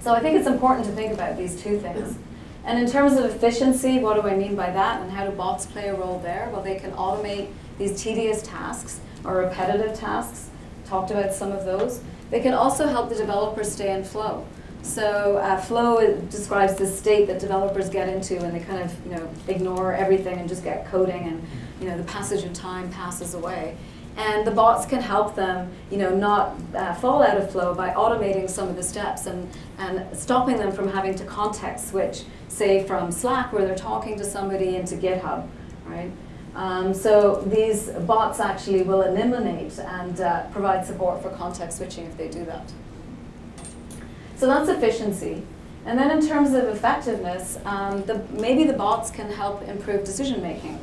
C: So I think it's important to think about these two things. And in terms of efficiency, what do I mean by that and how do bots play a role there? Well, they can automate these tedious tasks or repetitive tasks. Talked about some of those. They can also help the developers stay in flow. So uh, flow describes the state that developers get into and they kind of you know ignore everything and just get coding and you know the passage of time passes away. And the bots can help them, you know, not uh, fall out of flow by automating some of the steps and, and stopping them from having to context switch, say from Slack where they're talking to somebody into GitHub, right? Um, so these bots actually will eliminate and uh, provide support for context switching if they do that. So that's efficiency. And then in terms of effectiveness, um, the, maybe the bots can help improve decision making.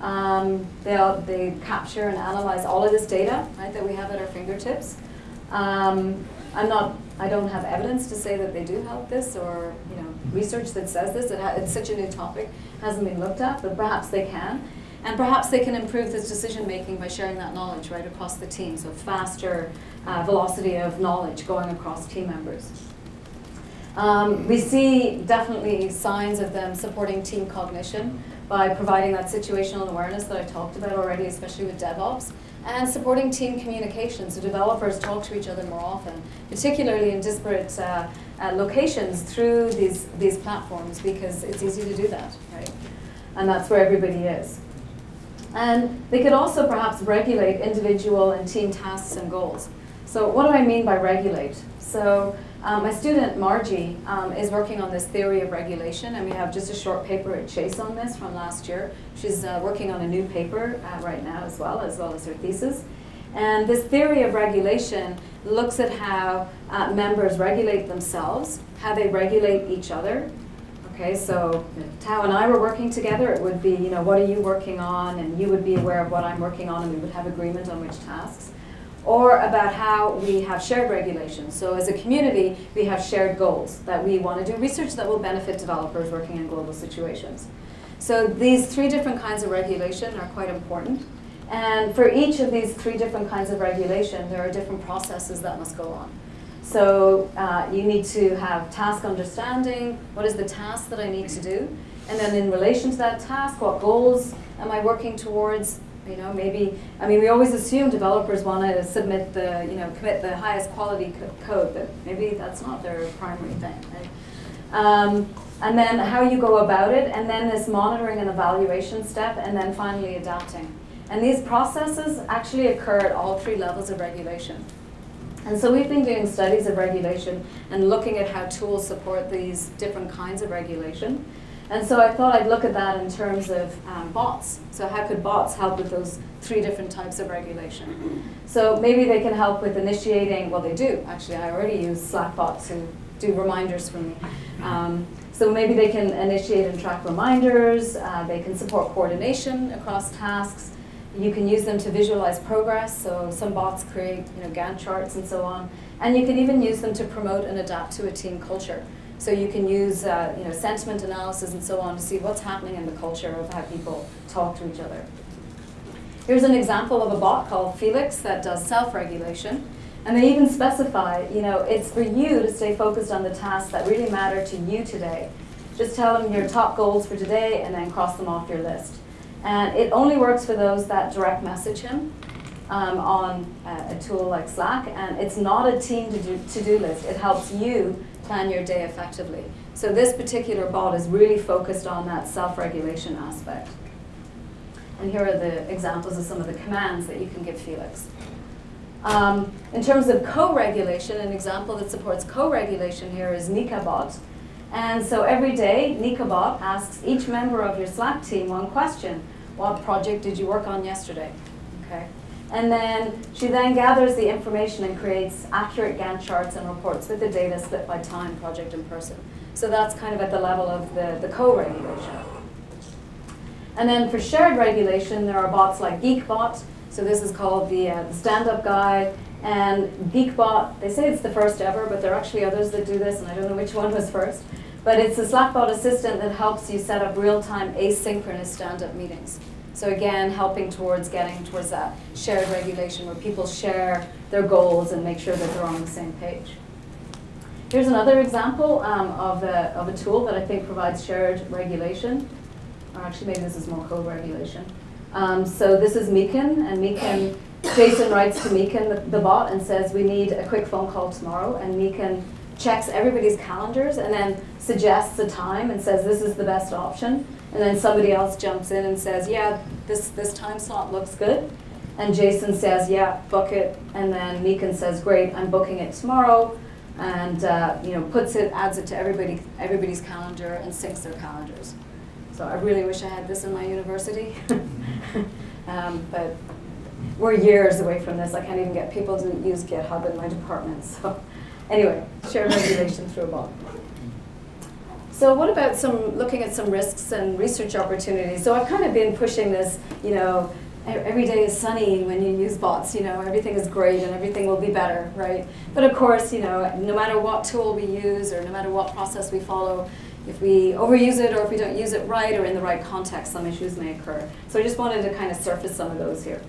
C: Um, they, they capture and analyze all of this data right, that we have at our fingertips. Um, I'm not, I don't have evidence to say that they do help this or you know, research that says this. It it's such a new topic, hasn't been looked at, but perhaps they can. And perhaps they can improve this decision making by sharing that knowledge right across the team, so faster uh, velocity of knowledge going across team members. Um, we see definitely signs of them supporting team cognition by providing that situational awareness that I talked about already, especially with DevOps, and supporting team communication so developers talk to each other more often, particularly in disparate uh, uh, locations through these, these platforms because it's easy to do that, right? And that's where everybody is. And they could also perhaps regulate individual and team tasks and goals. So what do I mean by regulate? So um, my student Margie um, is working on this theory of regulation, and we have just a short paper at CHASE on this from last year. She's uh, working on a new paper uh, right now as well, as well as her thesis. And this theory of regulation looks at how uh, members regulate themselves, how they regulate each other, Okay, so Tao and I were working together. It would be, you know, what are you working on? And you would be aware of what I'm working on, and we would have agreement on which tasks. Or about how we have shared regulation. So as a community, we have shared goals that we want to do research that will benefit developers working in global situations. So these three different kinds of regulation are quite important. And for each of these three different kinds of regulation, there are different processes that must go on. So uh, you need to have task understanding. What is the task that I need to do? And then in relation to that task, what goals am I working towards? You know, maybe, I mean, we always assume developers want to submit the, you know, commit the highest quality co code, but maybe that's not their primary thing, right? Um, and then how you go about it, and then this monitoring and evaluation step, and then finally adapting. And these processes actually occur at all three levels of regulation. And so we've been doing studies of regulation and looking at how tools support these different kinds of regulation. And so I thought I'd look at that in terms of um, bots. So how could bots help with those three different types of regulation? So maybe they can help with initiating, well they do, actually I already use Slack bots do reminders for me. Um, so maybe they can initiate and track reminders, uh, they can support coordination across tasks, you can use them to visualize progress, so some bots create you know, Gantt charts and so on. And you can even use them to promote and adapt to a team culture. So you can use uh, you know, sentiment analysis and so on to see what's happening in the culture of how people talk to each other. Here's an example of a bot called Felix that does self-regulation. And they even specify, you know, it's for you to stay focused on the tasks that really matter to you today. Just tell them your top goals for today and then cross them off your list. And it only works for those that direct message him um, on uh, a tool like Slack. And it's not a team to-do to do list. It helps you plan your day effectively. So this particular bot is really focused on that self-regulation aspect. And here are the examples of some of the commands that you can give Felix. Um, in terms of co-regulation, an example that supports co-regulation here is NikaBot. And so every day, NikaBot asks each member of your Slack team one question. What project did you work on yesterday? Okay. And then she then gathers the information and creates accurate Gantt charts and reports with the data split by time, project, and person. So that's kind of at the level of the, the co-regulation. And then for shared regulation, there are bots like GeekBot. So this is called the, uh, the stand-up guy. And GeekBot, they say it's the first ever, but there are actually others that do this, and I don't know which one was first. But it's a Slackbot assistant that helps you set up real-time asynchronous stand-up meetings. So again, helping towards getting towards that shared regulation where people share their goals and make sure that they're on the same page. Here's another example um, of, a, of a tool that I think provides shared regulation. Or actually, maybe this is more co-regulation. Um, so this is Meekan, and Meekan, Jason writes to Meekan, the, the, bot, and says, we need a quick phone call tomorrow, and Meekan checks everybody's calendars and then suggests a time and says this is the best option. And then somebody else jumps in and says, yeah, this, this time slot looks good. And Jason says, yeah, book it. And then Meekan says, great, I'm booking it tomorrow. And uh, you know, puts it, adds it to everybody, everybody's calendar and syncs their calendars. So I really wish I had this in my university. um, but we're years away from this. I can't even get people to use GitHub in my department. So anyway, share regulation through a bot. So what about some looking at some risks and research opportunities? So I've kind of been pushing this, you know, every day is sunny when you use bots, you know, everything is great and everything will be better, right? But of course, you know, no matter what tool we use or no matter what process we follow, if we overuse it or if we don't use it right or in the right context, some issues may occur. So I just wanted to kind of surface some of those here.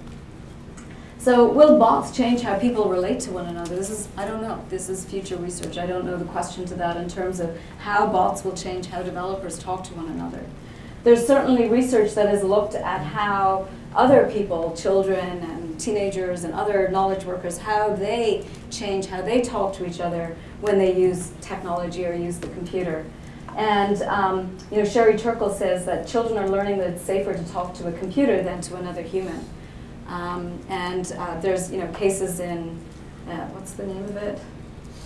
C: So will bots change how people relate to one another? This is, I don't know. This is future research. I don't know the question to that in terms of how bots will change how developers talk to one another. There's certainly research that has looked at how other people, children and teenagers and other knowledge workers, how they change how they talk to each other when they use technology or use the computer. And um, you know, Sherry Turkle says that children are learning that it's safer to talk to a computer than to another human. Um, and uh, there's you know cases in uh, what's the name of it?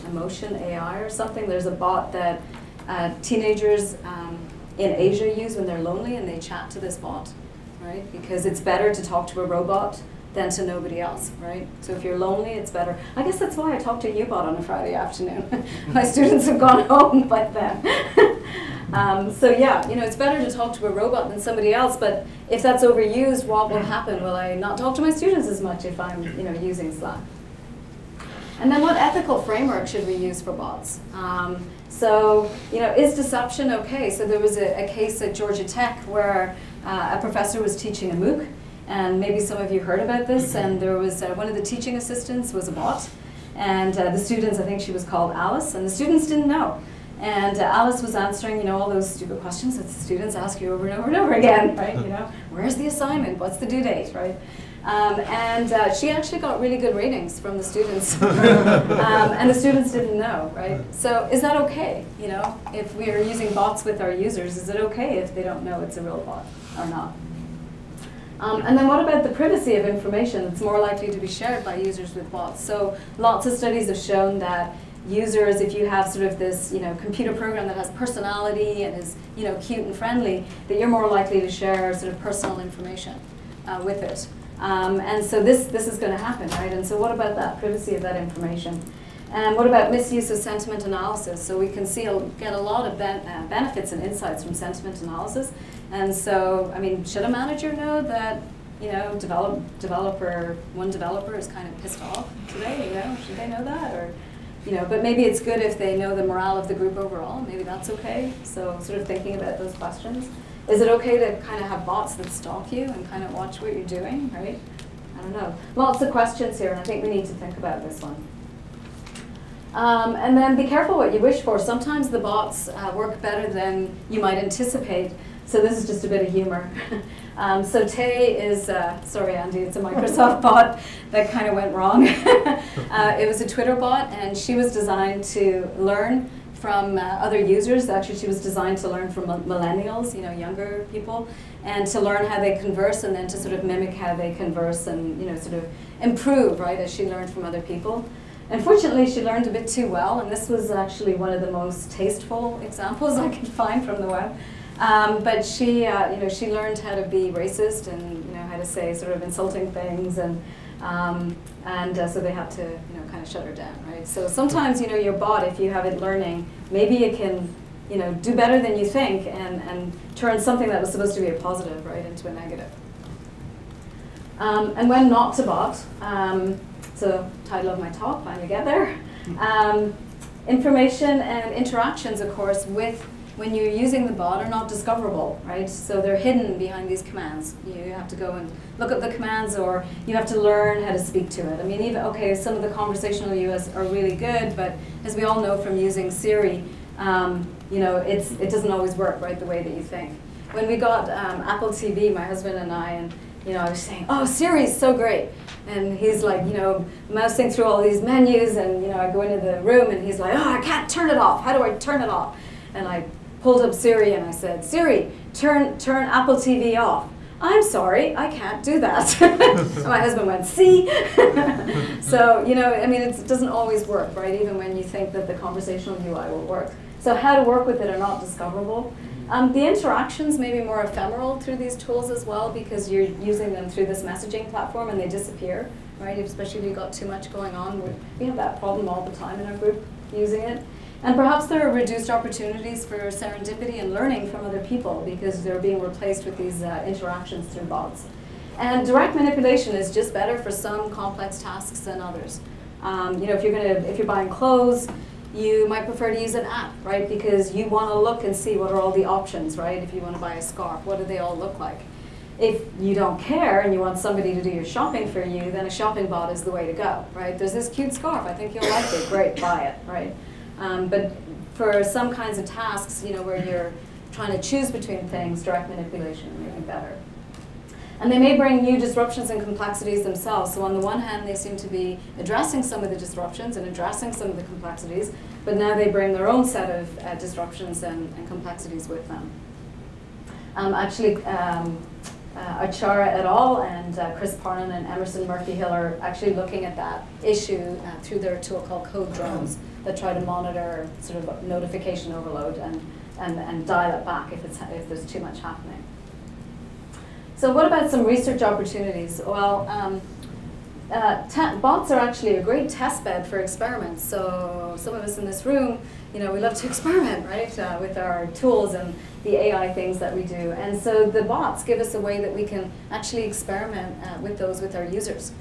C: Emotion AI or something. There's a bot that uh, teenagers um, in Asia use when they're lonely, and they chat to this bot, right? Because it's better to talk to a robot than to nobody else, right? So if you're lonely, it's better. I guess that's why I talk to HuBot on a Friday afternoon. My students have gone home by then. Um, so yeah, you know, it's better to talk to a robot than somebody else, but if that's overused, what will happen? Will I not talk to my students as much if I'm, you know, using Slack? And then what ethical framework should we use for bots? Um, so, you know, is deception okay? So there was a, a case at Georgia Tech where uh, a professor was teaching a MOOC, and maybe some of you heard about this, and there was uh, one of the teaching assistants was a bot, and uh, the students, I think she was called Alice, and the students didn't know. And uh, Alice was answering, you know, all those stupid questions that students ask you over and over and over again, right? You know, where's the assignment? What's the due date, right? Um, and uh, she actually got really good ratings from the students. um, and the students didn't know, right? So is that okay? You know, if we are using bots with our users, is it okay if they don't know it's a real bot or not? Um, and then what about the privacy of information that's more likely to be shared by users with bots? So lots of studies have shown that users, if you have sort of this you know, computer program that has personality and is you know, cute and friendly, that you're more likely to share sort of personal information uh, with it. Um, and so this, this is going to happen, right? And so what about that privacy of that information? And what about misuse of sentiment analysis? So we can see get a lot of ben uh, benefits and insights from sentiment analysis. And so, I mean, should a manager know that, you know, develop, developer, one developer is kind of pissed off today, you know? Should they know that? Or, you know, but maybe it's good if they know the morale of the group overall. Maybe that's okay. So sort of thinking about those questions. Is it okay to kind of have bots that stalk you and kind of watch what you're doing, right? I don't know. Lots of questions here, and I think we need to think about this one. Um, and then be careful what you wish for. Sometimes the bots uh, work better than you might anticipate. So this is just a bit of humor. um, so Tay is, uh, sorry Andy, it's a Microsoft bot that kind of went wrong. uh, it was a Twitter bot and she was designed to learn from uh, other users. Actually, she was designed to learn from millennials, you know, younger people, and to learn how they converse and then to sort of mimic how they converse and, you know, sort of improve, right, as she learned from other people. Unfortunately, she learned a bit too well, and this was actually one of the most tasteful examples I could find from the web. Um, but she, uh, you know, she learned how to be racist and, you know, how to say sort of insulting things and um, and uh, so they had to, you know, kind of shut her down, right? So sometimes, you know, your bot, if you have it learning, maybe it can, you know, do better than you think and, and turn something that was supposed to be a positive, right, into a negative. Um, and when not to bot, um, so title of my talk, finally get there. Um, information and interactions, of course, with when you're using the bot are not discoverable, right? So they're hidden behind these commands. You have to go and look at the commands or you have to learn how to speak to it. I mean, even, okay, some of the conversational US are really good, but as we all know from using Siri, um, you know, it's, it doesn't always work, right, the way that you think. When we got um, Apple TV, my husband and I, and, you know, I was saying, oh, Siri's so great. And he's like, you know, mousing through all these menus, and, you know, I go into the room, and he's like, oh, I can't turn it off. How do I turn it off? And I pulled up Siri and I said, Siri, turn, turn Apple TV off. I'm sorry, I can't do that. my husband went, see? so, you know, I mean, it doesn't always work, right? Even when you think that the conversational UI will work. So how to work with it are not discoverable. Um, the interactions may be more ephemeral through these tools as well because you're using them through this messaging platform and they disappear, right? Especially if you've got too much going on. We have that problem all the time in our group using it. And perhaps there are reduced opportunities for serendipity and learning from other people because they're being replaced with these uh, interactions through bots. And direct manipulation is just better for some complex tasks than others. Um, you know, if you're gonna, if you're buying clothes, you might prefer to use an app, right? Because you want to look and see what are all the options, right? If you want to buy a scarf, what do they all look like? If you don't care and you want somebody to do your shopping for you, then a shopping bot is the way to go, right? There's this cute scarf, I think you'll like it, great, buy it, right? Um, but for some kinds of tasks, you know, where you're trying to choose between things, direct manipulation may be better. And they may bring new disruptions and complexities themselves. So on the one hand, they seem to be addressing some of the disruptions and addressing some of the complexities, but now they bring their own set of uh, disruptions and, and, complexities with them. Um, actually, um, uh, Acharya et al. and uh, Chris Parnin and Emerson Murphy Hill are actually looking at that issue uh, through their tool called Code Drones that try to monitor sort of notification overload and, and, and dial it back if, it's, if there's too much happening. So what about some research opportunities? Well, um, uh, bots are actually a great test bed for experiments. So some of us in this room, you know, we love to experiment, right, uh, with our tools and the AI things that we do. And so the bots give us a way that we can actually experiment uh, with those with our users.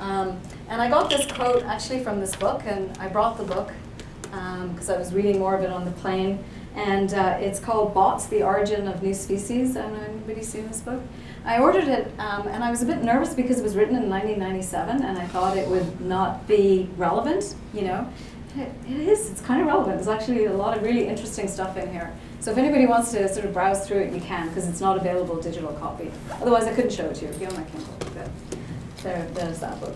C: Um, and I got this quote actually from this book, and I brought the book because um, I was reading more of it on the plane. And uh, it's called Bots, The Origin of New Species. I don't know, anybody seen this book? I ordered it, um, and I was a bit nervous because it was written in 1997, and I thought it would not be relevant, you know. It, it is, it's kind of relevant. There's actually a lot of really interesting stuff in here. So if anybody wants to sort of browse through it, you can, because it's not available digital copy. Otherwise, I couldn't show it to you. It'd on my Kindle. there, there's that book.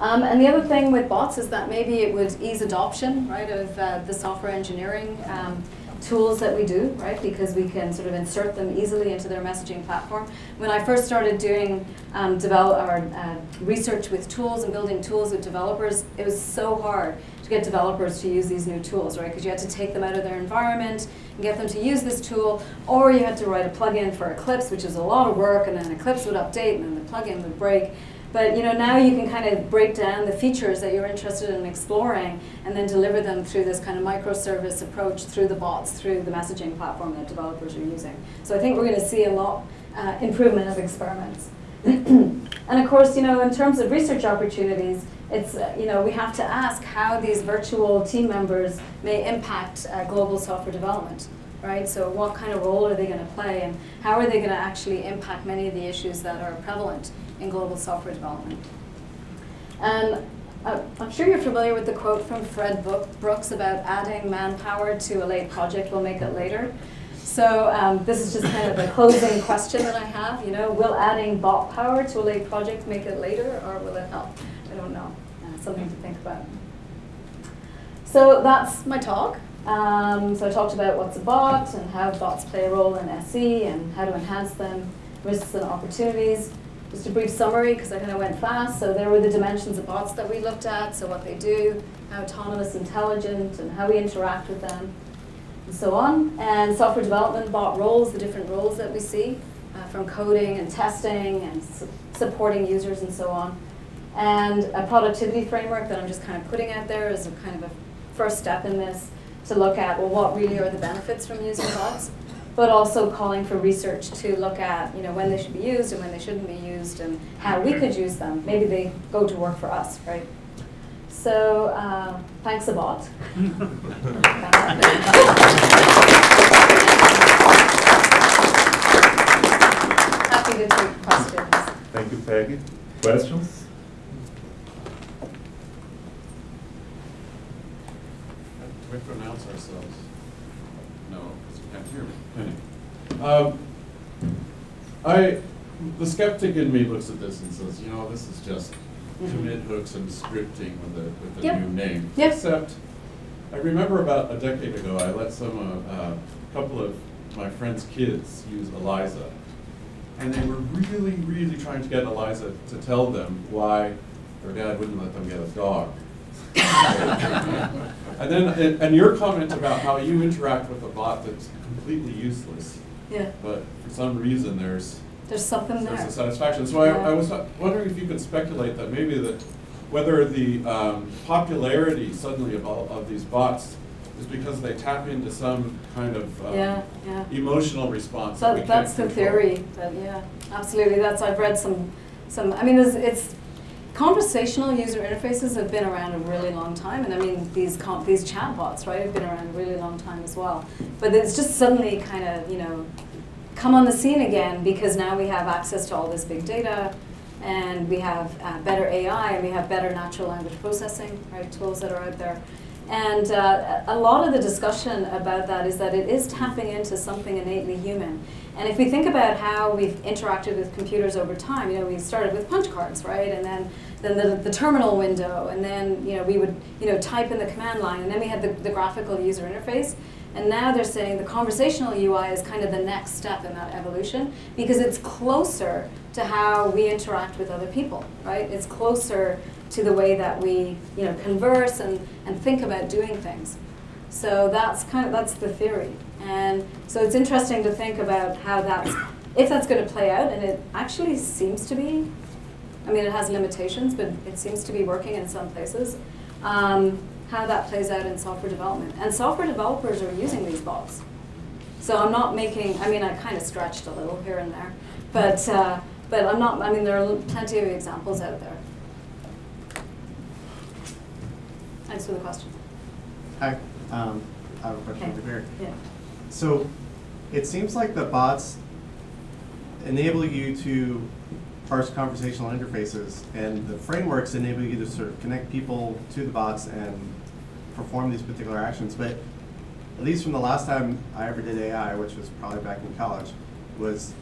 C: Um, and the other thing with bots is that maybe it would ease adoption, right, of uh, the software engineering um, tools that we do, right, because we can sort of insert them easily into their messaging platform. When I first started doing um, develop or uh, research with tools and building tools with developers, it was so hard to get developers to use these new tools, right, because you had to take them out of their environment and get them to use this tool, or you had to write a plugin for Eclipse, which is a lot of work, and then Eclipse would update, and then the plugin would break. But you know, now you can kind of break down the features that you're interested in exploring and then deliver them through this kind of microservice approach through the bots, through the messaging platform that developers are using. So I think we're going to see a lot uh, improvement of experiments. and of course, you know, in terms of research opportunities, it's, uh, you know, we have to ask how these virtual team members may impact uh, global software development right? So what kind of role are they going to play and how are they going to actually impact many of the issues that are prevalent in global software development. And uh, I'm sure you're familiar with the quote from Fred Brooks about adding manpower to a late project will make it later. So um, this is just kind of a closing question that I have. You know, will adding bot power to a late project make it later, or will it help? I don't know. Uh, something to think about. So that's my talk. Um, so I talked about what's a bot and how bots play a role in SE and how to enhance them, risks and opportunities. Just a brief summary, because I kind of went fast. So there were the dimensions of bots that we looked at, so what they do, how autonomous, intelligent, and how we interact with them, and so on. And software development, bot roles, the different roles that we see, uh, from coding and testing and su supporting users and so on. And a productivity framework that I'm just kind of putting out there as a kind of a first step in this to look at, well, what really are the benefits from using bots? But also calling for research to look at you know, when they should be used and when they shouldn't be used and how we could use them. Maybe they go to work for us, right? So uh, thanks a lot. Happy to take questions.
A: Thank you, Peggy. Questions?
D: Do we pronounce ourselves? No, because you can't hear me. Um, I, the skeptic in me looks at this and says, you know, this is just
C: Mhm.
D: commit hooks and scripting with a, with a
C: Yep.
D: new name.
C: Yep.
D: Except, I remember about a decade ago, I let some, a uh, couple of my friends' kids use Eliza. And they were really, really trying to get Eliza to tell them why their dad wouldn't let them get a dog. And then, and, and your comment about how you interact with a bot that's completely useless,
C: Yeah,
D: but for some reason there's
C: there's something
D: there's a satisfaction. So I, I was wondering if you could speculate that maybe that whether the um, popularity suddenly of all of these bots is because they tap into some kind of um,
C: Yeah, yeah.
D: emotional response. that
C: That, that's the
D: control.
C: theory, but yeah, absolutely, that's, I've read some, some, I mean, there's, it's, conversational user interfaces have been around a really long time, and I mean, these these chatbots, right, have been around a really long time as well. But it's just suddenly kind of, you know, come on the scene again because now we have access to all this big data, and we have uh, better AI, and we have better natural language processing, right, tools that are out there. And uh, a lot of the discussion about that is that it is tapping into something innately human. And if we think about how we've interacted with computers over time, you know, we started with punch cards, right? And then, then the, the terminal window, and then, you know, we would, you know, type in the command line, and then we had the, the graphical user interface. And now they're saying the conversational UI is kind of the next step in that evolution because it's closer to how we interact with other people, right? It's closer to the way that we, you know, converse and, and think about doing things. So that's kind of that's the theory. And so it's interesting to think about how that's if that's going to play out and it actually seems to be I mean it has limitations, but it seems to be working in some places. Um, how that plays out in software development. And software developers are using these bots. So I'm not making, I mean, I kind of stretched a little here and there, but, uh, but I'm not, I mean, there are plenty of examples out there. Thanks for the question.
E: Hi, um, I have a question
C: Okay.
E: over here.
C: Yeah.
E: So, it seems like the bots enable you to parse conversational interfaces, and the frameworks enable you to sort of connect people to the bots and perform these particular actions. But at least from the last time I ever did AI, which was probably back in college, was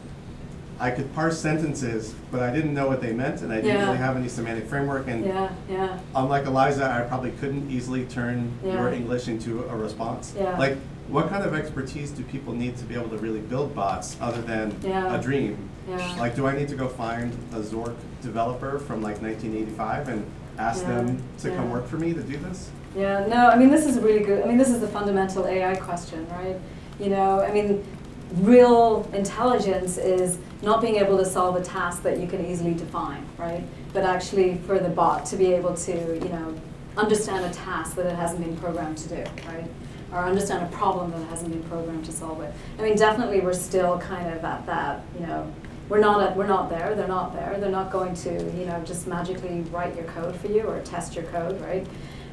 E: I could parse sentences, but I didn't know what they meant, and I didn't
C: Yeah.
E: really have any semantic framework. And
C: Yeah, yeah,
E: unlike Eliza, I probably couldn't easily turn your English into a response.
C: Yeah.
E: Like, what kind of expertise do people need to be able to really build bots other than
C: Yeah.
E: a dream?
C: yeah.
E: Like, do I need to go find a Zork developer from like 1985 and ask
C: Yeah,
E: them to come work for me to do this?
C: Yeah, no, I mean, this is really good. I mean, this is the fundamental AI question, right? You know, I mean, real intelligence is not being able to solve a task that you can easily define, right? But actually for the bot to be able to, you know, understand a task that it hasn't been programmed to do, right? Or understand a problem that hasn't been programmed to solve it. I mean, definitely we're still kind of at that, you know, we're not at, we're not there, they're not there. They're not going to, you know, just magically write your code for you or test your code, right?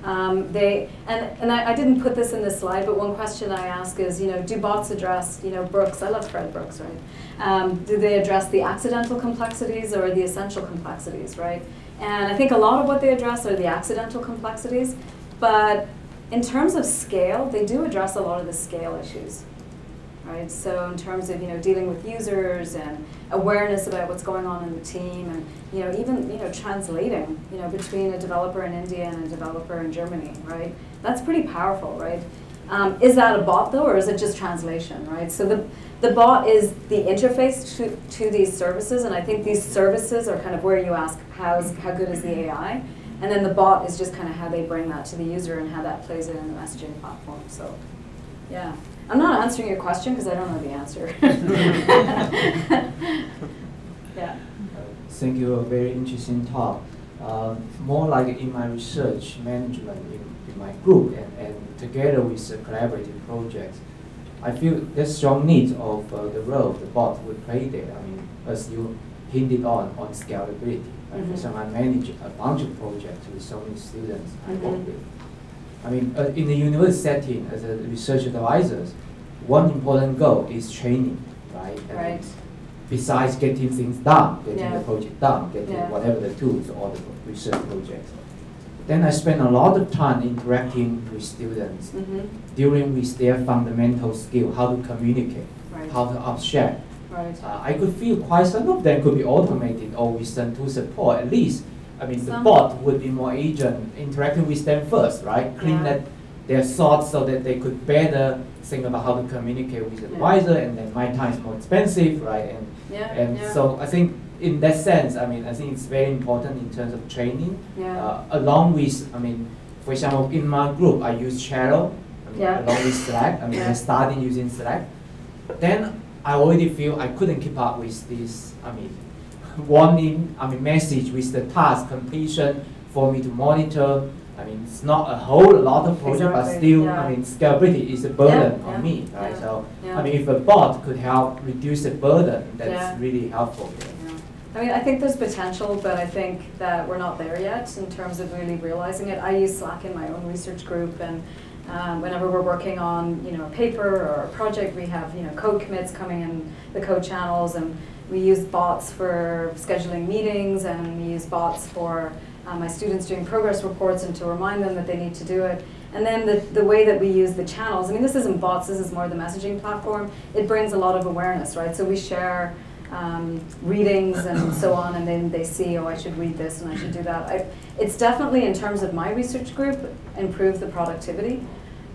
C: Um, they and and I, I didn't put this in this slide, but one question I ask is, you know, do bots address, you know, Brooks? I love Fred Brooks, right? Um, do they address the accidental complexities or the essential complexities, right? And I think a lot of what they address are the accidental complexities, but in terms of scale, they do address a lot of the scale issues, right? So in terms of you know dealing with users and awareness about what's going on in the team, and you know even you know translating you know between a developer in India and a developer in Germany, right? That's pretty powerful, right? Um, is that a bot though, or is it just translation, right? So the the bot is the interface to, to these services, and I think these services are kind of where you ask how's how good is the AI, and then the bot is just kind of how they bring that to the user and how that plays in the messaging platform. So, yeah. I'm not answering your question because I don't know the answer. yeah.
F: Thank you, a very interesting talk. Uh, more like in my research management in, in my group and, and together with the collaborative projects, I feel there's strong need of uh, the role the bot would play there. I mean, as you hinted on, on scalability. Like,
C: Mhm.
F: For example, I manage a bunch of projects with so many students I work
C: Mhm.
F: with. I mean, uh, in the university setting, as a research advisors, one important goal is training, right? And
C: Right.
F: Besides getting things done, getting
C: Yeah.
F: the project done, getting
C: Yeah.
F: whatever the tools or the research projects. Then I spend a lot of time interacting with students,
C: Mm-hmm.
F: dealing with their fundamental skill, how to communicate,
C: Right.
F: how to abstract.
C: Right.
F: Uh, I could feel quite some of them could be automated or with some tool support. At least, I mean, the bot would be more agent interacting with them first, right? Clean
C: Yeah.
F: that their thoughts so that they could better think about how to communicate with the
C: Yeah.
F: advisor. And then my time is more expensive, right? And
C: Yeah.
F: and
C: yeah.
F: so I think in that sense, I mean, I think it's very important in terms of training.
C: Yeah.
F: Uh, along with, I mean, for example, in my group, I use Trello, I mean,
C: Yeah.
F: along with Slack. I mean. I started using Slack. Then I already feel I couldn't keep up with this, I mean, warning, I mean, message with the task completion for me to monitor. I mean, it's not a whole lot of project, but still,
C: yeah.
F: I mean, scalability is a burden
C: Yeah,
F: on
C: yeah,
F: me, right? So. I mean, if a bot could help reduce the burden, that's really helpful.
C: Yeah. I mean, I think there's potential, but I think that we're not there yet in terms of really realizing it. I use Slack in my own research group, and um, whenever we're working on, you know, a paper or a project, we have, you know, code commits coming in the code channels, and we use bots for scheduling meetings, and we use bots for uh, my students doing progress reports and to remind them that they need to do it. And then the, the way that we use the channels, I mean, this isn't bots, this is more the messaging platform. It brings a lot of awareness, right? So we share um, readings and so on, and then they see, oh, I should read this and I should do that. I, it's definitely, in terms of my research group, improved the productivity.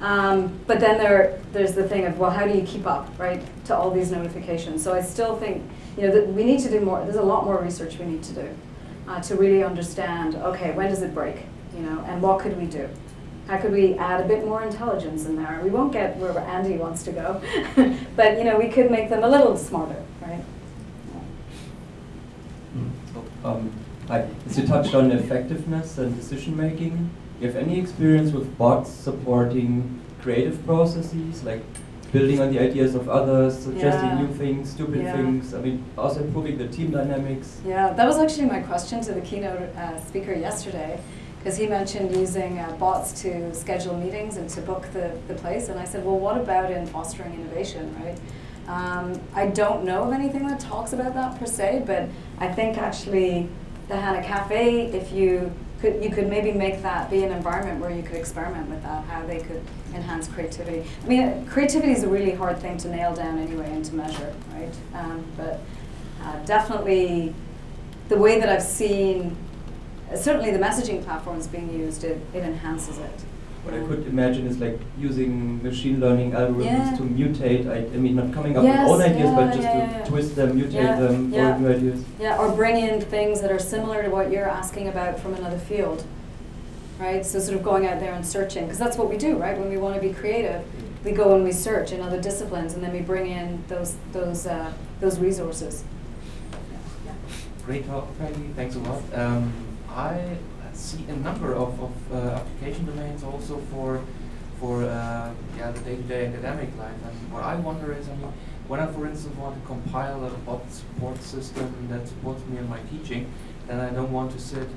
C: Um, but then there, there's the thing of, well, how do you keep up, right, to all these notifications? So I still think, you know, that we need to do more. There's a lot more research we need to do uh, to really understand, okay, when does it break, you know, and what could we do? How could we add a bit more intelligence in there? We won't get where Andy wants to go, but you know, we could make them a little smarter, right?
G: Um, Hi, as you touched on effectiveness and decision making, you have any experience with bots supporting creative processes, like building on the ideas of others, suggesting
C: Yeah.
G: new things, stupid
C: Yeah.
G: things? I mean, also improving the team dynamics.
C: Yeah, that was actually my question to the keynote uh, speaker yesterday, because he mentioned using uh, bots to schedule meetings and to book the, the place. And I said, well, what about in fostering innovation, right? Um, I don't know of anything that talks about that per se, but I think actually the Hannah Cafe, if you could, you could maybe make that be an environment where you could experiment with that, how they could enhance creativity. I mean, creativity is a really hard thing to nail down anyway and to measure, right? Um, but Uh, definitely, the way that I've seen, certainly the messaging platforms being used, it, it enhances it.
G: What I could imagine is like using machine learning algorithms
C: Yeah.
G: to mutate. I, I mean, not coming up
C: Yes,
G: with own ideas,
C: yeah,
G: but just
C: yeah,
G: to
C: yeah, yeah.
G: twist them, mutate
C: Yeah,
G: them,
C: yeah.
G: or new ideas.
C: Yeah, or bring in things that are similar to what you're asking about from another field, right? So sort of going out there and searching, because that's what we do, right? When we want to be creative, we go and we search in other disciplines, and then we bring in those those uh, those resources.
H: Great talk, Peggy. Thanks a lot. Um, I see a number of, of uh, application domains also for for uh, yeah the day-to-day academic life. And what I wonder is, I mean, when I, for instance, want to compile a bot support system that supports me in my teaching, then I don't want to sit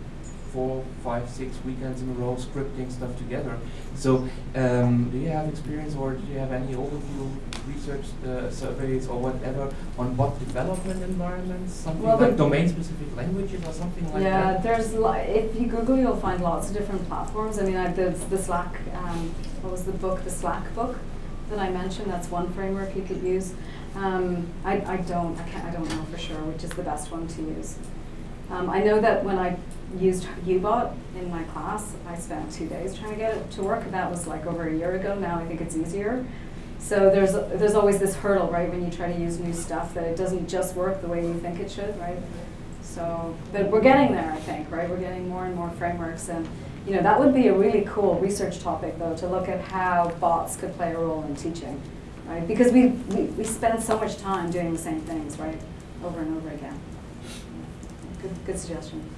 H: four, five, six weekends in a row scripting stuff together. So, um, do you have experience, or do you have any overview research uh, surveys or whatever on bot development environments? Something
C: Well,
H: like domain-specific languages or something like
C: yeah,
H: that.
C: there's li- if you Google, you'll find lots of different platforms. I mean, I, the the Slack. Um, what was the book? The Slack book that I mentioned. That's one framework you could use. Um, I, I don't I can't I don't know for sure which is the best one to use. Um, I know that when I used HuBot in my class, I spent two days trying to get it to work. That was like over a year ago. Now I think it's easier. So there's there's always this hurdle, right, when you try to use new stuff that it doesn't just work the way you think it should, right? So, but we're getting there, I think, right? We're getting more and more frameworks, and you know that would be a really cool research topic, though, to look at how bots could play a role in teaching, right? Because we we, we spend so much time doing the same things, right, over and over again. Good, good suggestion.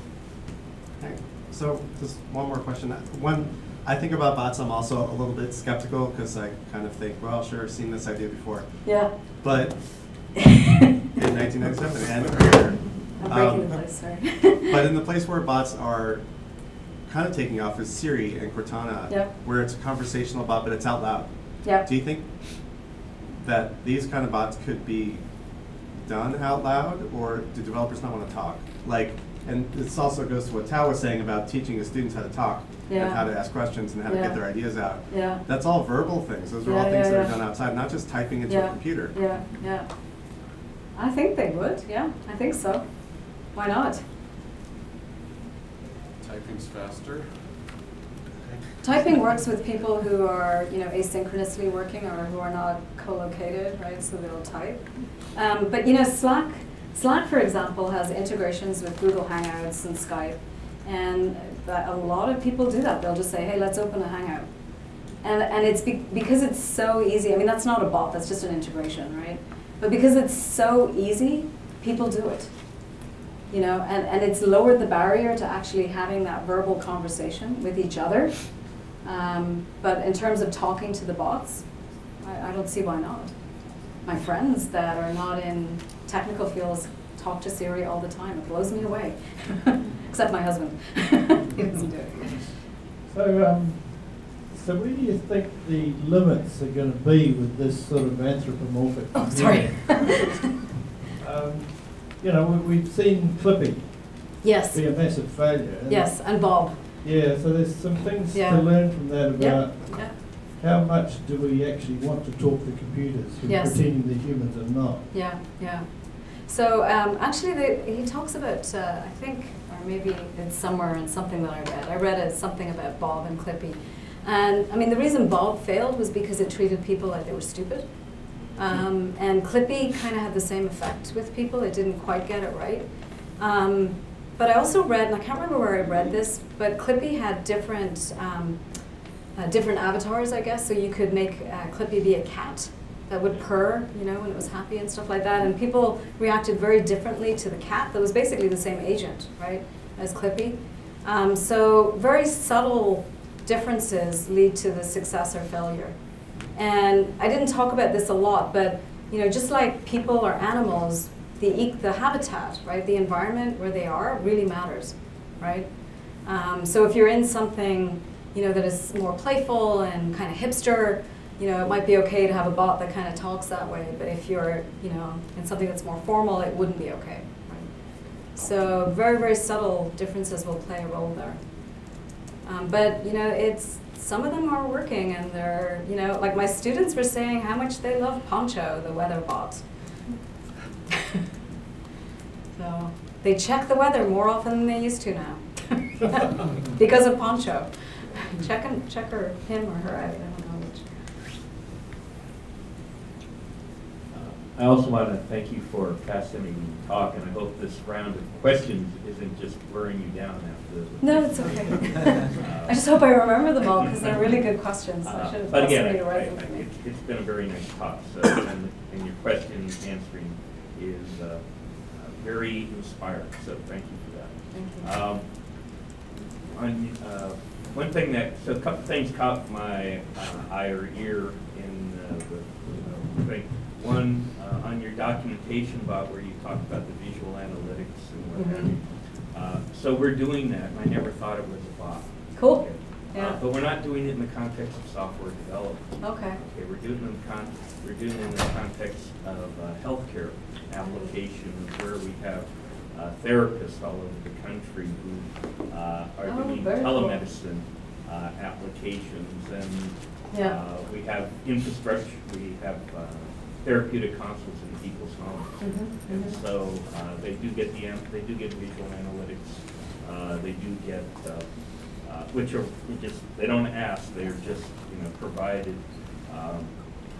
E: So just one more question. When I think about bots, I'm also a little bit skeptical because I kind of think, well, sure, I've seen this idea before.
C: Yeah.
E: But in 1997 and earlier.
C: I'm breaking
E: um,
C: the place, sorry.
E: But in the place where bots are kind of taking off is Siri and Cortana,
C: Yep.
E: where it's a conversational bot, but it's out loud.
C: Yep.
E: Do you think that these kind of bots could be done out loud, or do developers not want to talk? Like, and this also goes to what Tao was saying about teaching the students how to talk
C: Yeah.
E: and how to ask questions and how to get their ideas out.
C: Yeah.
E: That's all verbal things. Those are all things
C: yeah,
E: that are done outside, not just typing into a computer.
C: Yeah, yeah. I think they would, yeah, I think so. Why not?
D: Typing's faster.
C: Typing works with people who are, you know, asynchronously working or who are not co-located, right? So they'll type. Um, but you know, Slack, Slack, for example, has integrations with Google Hangouts and Skype, and a lot of people do that. They'll just say, "Hey, let's open a Hangout," and and it's be- because it's so easy. I mean, that's not a bot; that's just an integration, right? But because it's so easy, people do it. You know, and, and it's lowered the barrier to actually having that verbal conversation with each other. Um, but in terms of talking to the bots, I, I don't see why not. My friends that are not in technical fields talk to Siri all the time. It blows me away. Except my husband. he doesn't do it.
I: So, um, so where do you think the limits are going to be with this sort of anthropomorphic?
C: Oh, sorry.
I: Um, you know, we, we've seen Clippy
C: yes.
I: be a massive failure. and-
C: Yes, and Bob.
I: Yeah, so there's some things
C: Yeah.
I: to learn from that about
C: Yeah.
I: how much do we actually want to talk to computers who
C: Yes.
I: pretending they're humans are not.
C: Yeah, yeah. So um, actually, the, he talks about, uh, I think, or maybe it's somewhere in something that I read. I read it, something about Bob and Clippy. And I mean, the reason Bob failed was because it treated people like they were stupid. Um, and Clippy kind of had the same effect with people. It didn't quite get it right. Um, but I also read, and I can't remember where I read this, but Clippy had different, um, uh, different avatars, I guess. So you could make uh, Clippy be a cat that would purr, you know, when it was happy and stuff like that. And people reacted very differently to the cat that was basically the same agent, right, as Clippy. Um, so very subtle differences lead to the success or failure. And I didn't talk about this a lot, but you know, just like people or animals, the the habitat, right, the environment where they are really matters, right? Um, so if you're in something, you know, that is more playful and kind of hipster, you know, it might be okay to have a bot that kind of talks that way. But if you're, you know, in something that's more formal, it wouldn't be okay. Right? So very very subtle differences will play a role there. Um, but you know, it's some of them are working, and they're you know, like my students were saying how much they love Poncho, the weather bot. So they check the weather more often than they used to now because of Poncho. Check him, check her, him or her. I don't know which.
J: Uh, I also want to thank you for a fascinating talk, and I hope this round of questions isn't just wearing you down after. the-
C: No, it's okay. I just hope I remember them all because they're really good questions. I
J: Uh,
C: should have
J: But
C: asked
J: again, I-
C: to
J: I-
C: write them for
J: I- it's- it's been a very nice talk, so, and and your question answering is uh, uh, very inspiring, so thank you for that.
C: Thank you.
J: Um, On, uh, one thing that, so a couple things caught my uh, eye or ear in uh, the uh, thing. One, uh, on your documentation about where you talked about the visual analytics and what have you. Uh, So we're doing that, and I never thought it was a bot.
C: Cool.
J: Okay.
C: Yeah.
J: Uh, But we're not doing it in the context of software development.
C: Okay.
J: Okay, we're doing it in the con, we're doing it in the context of uh, healthcare applications where we have uh, therapists all over the country who uh, are
C: Oh,
J: doing
C: cool.
J: telemedicine uh, applications. And
C: Yeah.
J: uh, we have infrastructure, we have uh, therapeutic consults in people's homes.
C: Mhm,
J: And
C: mhm.
J: so uh, they do get the, they do get visual analytics, uh, they do get, uh, uh, which are just, they don't ask, they're just, you know, provided. Um,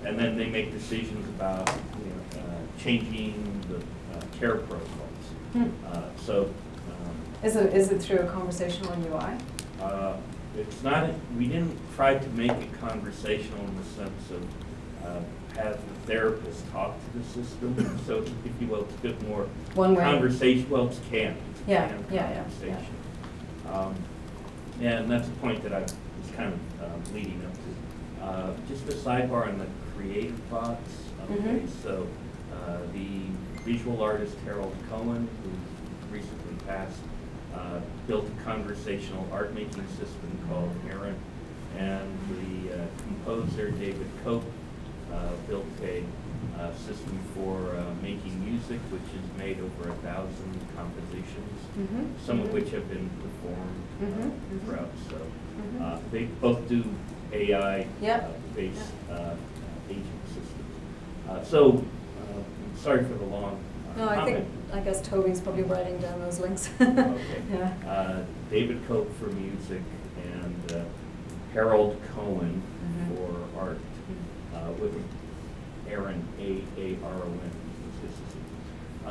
J: And then they make decisions about, you know, uh, changing the uh, care protocols.
C: Hmm.
J: Uh, So, um,
C: Is it, is it through a conversational UI?
J: uh, It's not, we didn't try to make it conversational in the sense of uh, have the therapist talk to the system. So if you will, it's a bit more
C: One way.
J: conversation, well, it's canned. it's
C: Yeah,
J: canned
C: yeah, yeah, yeah.
J: Um, And that's a point that I was kind of um, leading up to. Uh, Just a sidebar on the creative bots. Okay,
C: Mhm.
J: so uh, the visual artist Harold Cohen, who recently passed, uh, built a conversational art making system called Aaron. And the uh, composer David Cope built a uh, system for uh, making music, which has made over a thousand compositions,
C: Mhm,
J: some of
C: mhm.
J: which have been performed uh,
C: Mhm, mhm.
J: throughout. So uh, they both do AI
C: Yep.
J: uh, based uh, agent systems. Uh, So, uh, sorry for the long uh,
C: No, I think. I guess Toby's probably writing down those links.
J: Okay.
C: Yeah.
J: Uh, David Cope for music and uh, Harold Cohen
C: Mhm.
J: for art, with Aaron, A-A-R-O-N.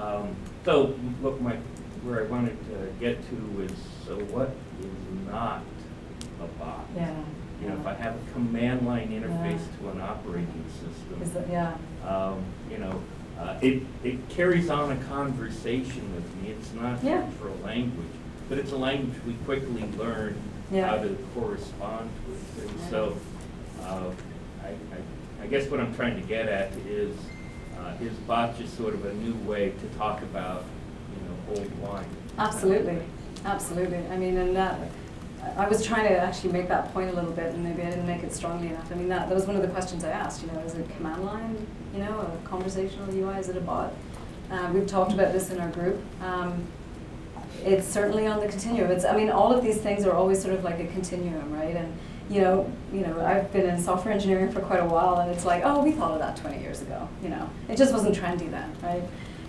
J: Um, So look, my, where I wanted to get to is, so what is not a bot?
C: Yeah.
J: You know, if. I have a command line interface
C: Yeah.
J: to an operating system.
C: Is that, yeah.
J: um, you know, uh, it, it carries on a conversation with me. It's not
C: Yeah.
J: natural language, but it's a language we quickly learn
C: Yeah.
J: how to correspond with. And so, uh, I, I, I guess what I'm trying to get at is, uh, is bot just sort of a new way to talk about, you know, old wine?
C: Absolutely, absolutely. I mean, and that, I was trying to actually make that point a little bit, and maybe I didn't make it strongly enough. I mean, that, that was one of the questions I asked, you know, is it command line, you know, a conversational UI, is it a bot? Uh, we've talked about this in our group. Um, it's certainly on the continuum. It's, I mean, all of these things are always sort of like a continuum, right? And, you know, you know, I've been in software engineering for quite a while, and it's like, oh, we thought of that 20 years ago, you know. It just wasn't trendy then, right?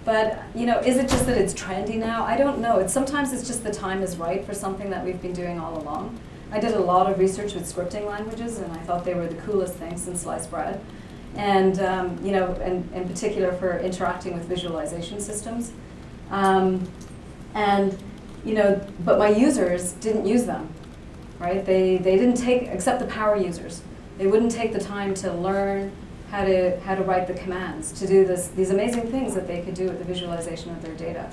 C: But, you know, is it just that it's trendy now? I don't know. It's, sometimes it's just the time is right for something that we've been doing all along. I did a lot of research with scripting languages, and I thought they were the coolest thing since sliced bread. And, um, you know, and in particular for interacting with visualization systems. Um, and, you know, but my users didn't use them, right? They, they didn't take, except the power users, they wouldn't take the time to learn how to, how to write the commands, to do this, these amazing things that they could do with the visualization of their data.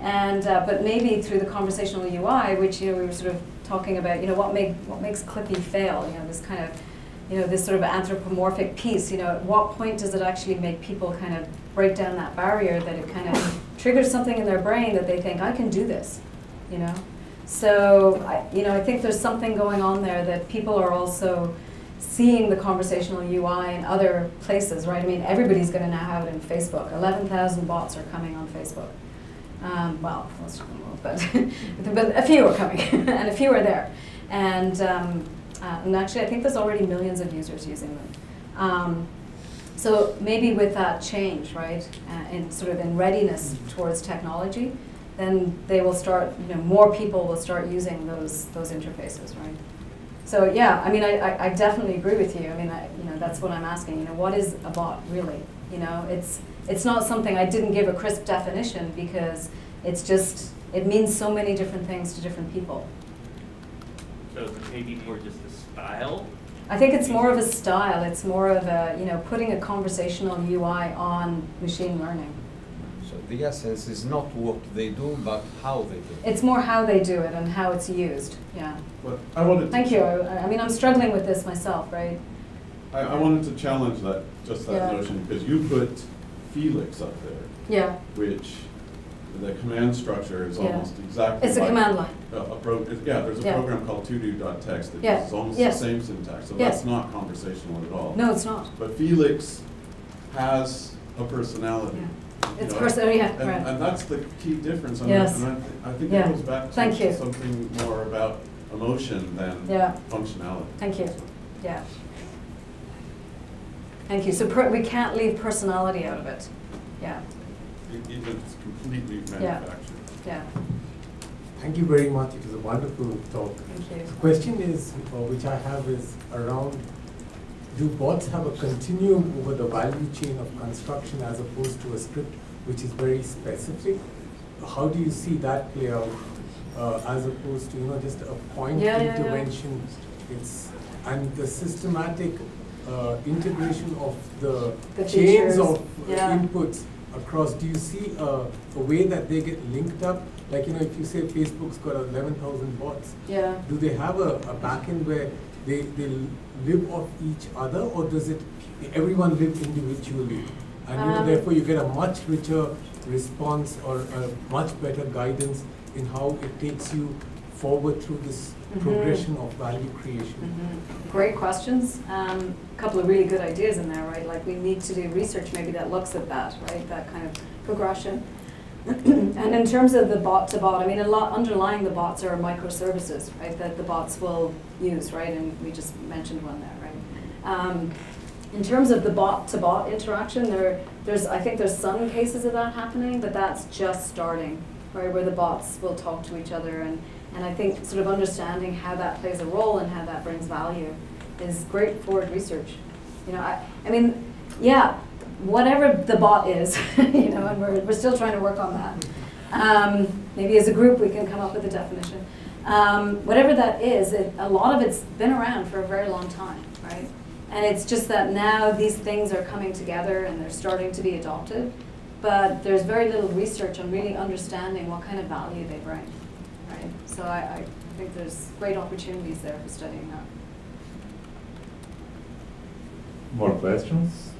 C: And, uh, but maybe through the conversational UI, which, you know, we were sort of talking about, you know, what, make, what makes Clippy fail, you know, this kind of, you know, this sort of anthropomorphic piece, you know, at what point does it actually make people kind of break down that barrier that it kind of triggers something in their brain that they think, I can do this, you know? So, I, you know, I think there's something going on there that people are also seeing the conversational UI in other places, right? I mean, everybody's going to now have it in Facebook. 11,000 bots are coming on Facebook. Um, well, most of them won't, but, but a few are coming, and a few are there. And, um, uh, and actually, I think there's already millions of users using them. Um, So maybe with that change, right, uh, in sort of in readiness towards technology, then they will start, you know, more people will start using those those interfaces, right? So yeah, I mean, I, I, I definitely agree with you. I mean, I, you know, that's what I'm asking. You know, what is a bot really? You know, it's it's not something I didn't give a crisp definition because it's just it means so many different things to different people.
J: So maybe more just a style?
C: I think it's more of a style. It's more of a you know putting a conversational UI on machine learning.
K: So the essence is not what they do, but how they do. it.
C: It's more how they do it and how it's used. Yeah.
D: But I wanted to.
C: Thank you. I, I mean, I'm struggling with this myself, right?
D: I, I wanted to challenge that, just that
C: Yeah.
D: notion, because you put Felix up there,
C: Yeah.
D: which the command structure is
C: Yeah.
D: almost exactly
C: It's a command line.
D: A, a pro, yeah, there's a
C: Yeah.
D: program called todo.txt that
C: Yeah.
D: uses almost
C: Yes.
D: the same syntax, so
C: Yes.
D: that's not conversational at all.
C: No, it's not.
D: But Felix has a personality.
C: Yeah.
D: you
C: It's
D: know,
C: person- oh, yeah,
D: and-
C: right.
D: And that's the key difference, and I,
C: Yes.
D: and I, I think
C: Yeah.
D: it goes back
C: Thank
D: to
C: you.
D: something more about emotion than
C: Yeah.
D: functionality.
C: Thank you. Yeah. Thank you. So per, we can't leave personality out of it. Yeah.
D: Even if it's completely
C: Yeah.
D: manufactured.
C: Yeah.
L: Thank you very much. It was a wonderful talk.
C: Thank you.
L: The question is, uh, which I have is around, do bots have a continuum over the value chain of construction as opposed to a script which is very specific? How do you see that play out uh, as opposed to, you know, just a point
C: Yeah, yeah, yeah.
L: intervention? It's, and the systematic uh, integration of the
C: The
L: chains
C: features,
L: of
C: yeah.
L: inputs across, do you see a, a way that they get linked up? Like, you know, if you say Facebook's got eleven thousand bots,
C: Yeah.
L: do they have a, a backend where they, they live off each other, or does it, everyone live individually? And you know,
C: Um,
L: therefore you get a much richer response or a much better guidance in how it takes you forward through this
C: Mhm.
L: progression of value creation.
C: Mhm. Great questions. Um, a couple of really good ideas in there, right? Like we need to do research maybe that looks at that, right? That kind of progression. and in terms of the bot to bot, I mean, a lot underlying the bots are microservices, right? That the bots will use, right? And we just mentioned one there, right? Um, in terms of the bot to bot interaction, there, there's, I think there's some cases of that happening, but that's just starting, right? Where the bots will talk to each other and, and I think sort of understanding how that plays a role and how that brings value is great forward research. You know, I, I mean, yeah, whatever the bot is, you know, and we're, we're still trying to work on that. Um, maybe as a group we can come up with a definition. Um, whatever that is, it, a lot of it's been around for a very long time, right? And it's just that now these things are coming together and they're starting to be adopted, but there's very little research on really understanding what kind of value they bring, right? So I, I think there's great opportunities there for studying that.
A: More questions?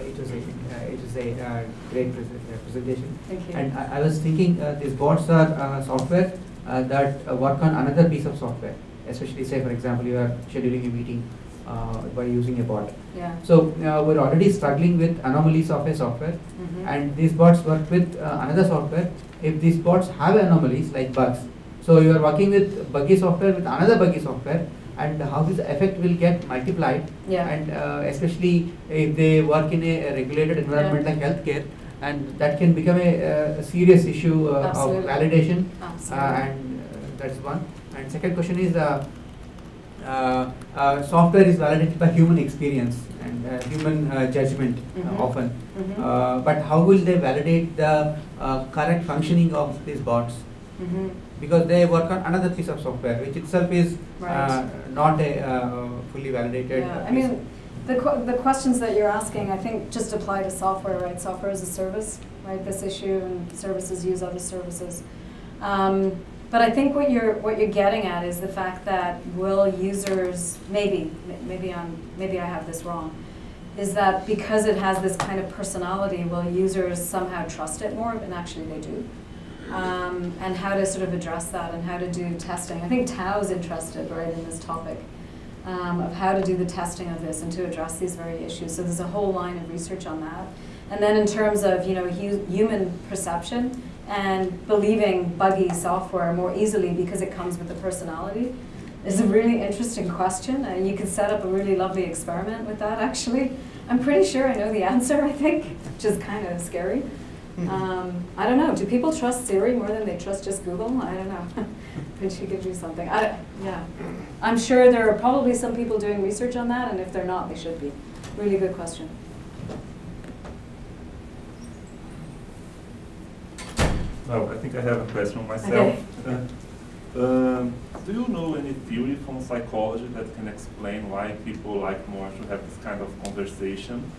M: It was a, uh, it was a uh, great pres- uh, presentation.
C: Thank you.
M: And I, I was thinking uh, these bots are uh, software uh, that uh, work on another piece of software. Especially, say for example, you are scheduling a meeting uh, by using a bot.
C: Yeah.
M: So uh, we're already struggling with anomalies of a software,
C: Mhm.
M: and these bots work with uh, another software. If these bots have anomalies like bugs, so you are working with buggy software with another buggy software, and how this effect will get multiplied.
C: Yeah.
M: And uh, especially if they work in a, regulated environment
C: Yeah.
M: like healthcare, and that can become a, a serious issue uh, of validation. Uh, and uh, that's one. And second question is. Uh, uh, uh, software is validated by human experience and uh, human uh, judgment
C: Mhm.
M: uh, often.
C: Mhm.
M: Uh, but how will they validate the uh, correct functioning of these bots?
C: Mhm.
M: Because they work on another piece of software, which itself is uh,
C: Right.
M: not a uh, fully validated.
C: Yeah, I mean, the, que- the questions that you're asking, I think, just apply to software, right? Software as a service, right? This issue and services use other services. Um, but I think what you're what you're getting at is the fact that will users maybe maybe I'm maybe I have this wrong, is that because it has this kind of personality, will users somehow trust it more? And actually, they do. Um, and how to sort of address that and how to do testing. I think Tao is interested right in this topic um, of how to do the testing of this and to address these very issues. So there's a whole line of research on that. And then in terms of you know hu- human perception and believing buggy software more easily because it comes with a personality, is a really interesting question, and you could set up a really lovely experiment with that, actually. I'm pretty sure I know the answer, I think, which is kind of scary. Um, I don't know. Do people trust Siri more than they trust just Google? I don't know. But she could do something. I, yeah. I'm sure there are probably some people doing research on that, and if they're not, they should be. Really good question.
A: No, I think I have a question myself.
C: Okay.
A: Um, do you know any theory from psychology that can explain why people like more to have this kind of conversation?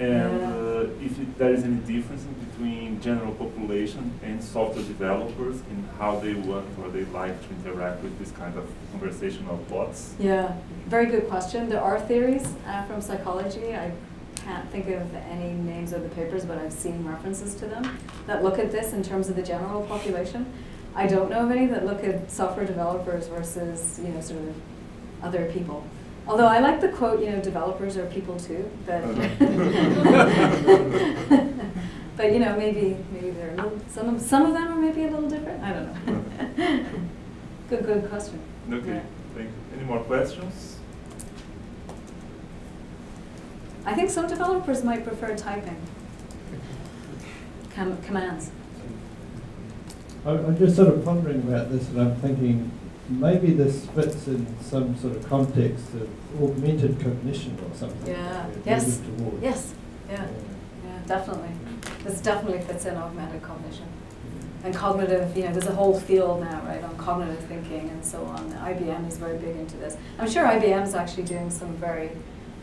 A: And uh, if it, there is any difference between general population and software developers in how they want or they like to interact with this kind of conversational bots?
C: Yeah, very good question. There are theories uh, from psychology. I can't think of any names of the papers, but I've seen references to them that look at this in terms of the general population. I don't know of any that look at software developers versus, you know, sort of other people. Although I like the quote, you know, developers are people too, but but you know, maybe maybe they're a little, some of some of them are maybe a little different. I don't know. good, good question.
A: Okay,
C: Yeah.
A: thank you. Any more questions?
C: I think some developers might prefer typing Com- commands.
I: I- I'm just sort of pondering about this, and I'm thinking maybe this fits in some sort of context of augmented cognition or something.
C: Yeah.
I: we're
C: Yes. Yes. Yeah. Yeah. Definitely. This definitely fits in augmented cognition. And cognitive, you know, there's a whole field now, right, on cognitive thinking and so on. IBM is very big into this. I'm sure IBM is actually doing some very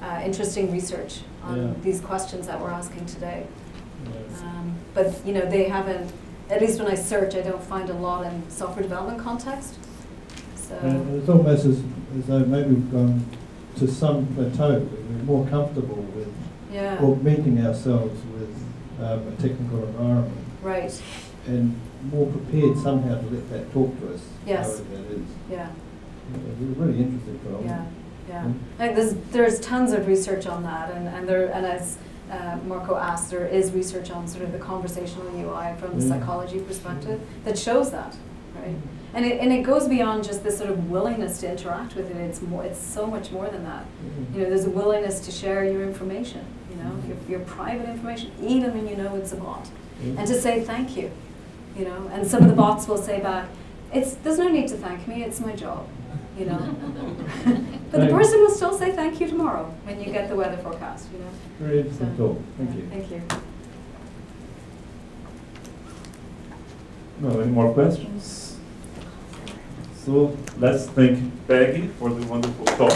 C: uh, interesting research on
I: Yeah.
C: these questions that we're asking today.
I: Yeah.
C: Um, but you know, they haven't. At least when I search, I don't find a lot in software development context. So
I: And it's almost as, as though maybe we've gone to some plateau where we're more comfortable with
C: yeah,
I: augmenting ourselves with um, a technical environment
C: right.
I: and more prepared somehow to let that talk to us.
C: Yes.
I: that is.
C: Yeah,
I: It's a really interesting phenomenon.
C: yeah, yeah.
I: Mm.
C: Like there's there's tons of research on that, and and there and as uh, Marco asked, there is research on sort of the conversational UI from the
I: Mm.
C: psychology perspective that shows that, right? And it, and it goes beyond just this sort of willingness to interact with it. It's more. It's so much more than that.
I: Mhm.
C: You know, there's a willingness to share your information. You know,
I: Mm-hmm.
C: your, your private information, even when you know it's a bot,
I: Yeah.
C: and to say thank you. You know, and some of the bots will say back, "It's there's no need to thank me. It's my job." You know, but the person will still say thank you tomorrow when you get the weather forecast. You know.
I: Very interesting
C: So,
I: talk. Thank
C: yeah,
I: you.
C: Thank you.
A: No, any more questions? So let's thank Peggy for the wonderful talk.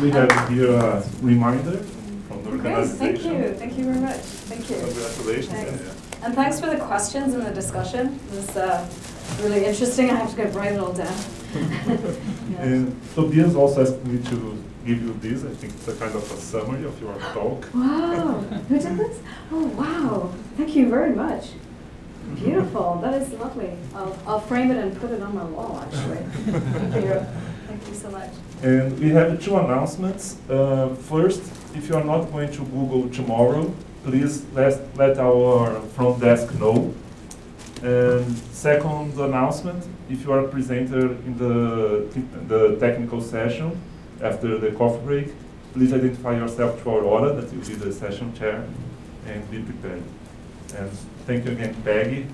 A: We have here a reminder from the
C: Great.
A: organization.
C: Thank you. Thank you very much. Thank you.
A: Congratulations.
C: Thanks. And thanks for the questions and the discussion. It was uh, really interesting. I have to go write it all down. Yeah.
A: And Tobias also asked me to give you this. I think it's a kind of a summary of your talk.
C: Wow, who did this? Oh, wow. Thank you very much. Beautiful. That is lovely. I'll, I'll frame it and put it on my wall, actually. Thank you. Thank you so much.
A: And we have two announcements. Uh, first, if you are not going to Google tomorrow, please let, let our front desk know. And second announcement, if you are a presenter in the, the technical session after the coffee break, please identify yourself to Aurora, that will be the session chair, and be prepared. And thank you again, Peggy.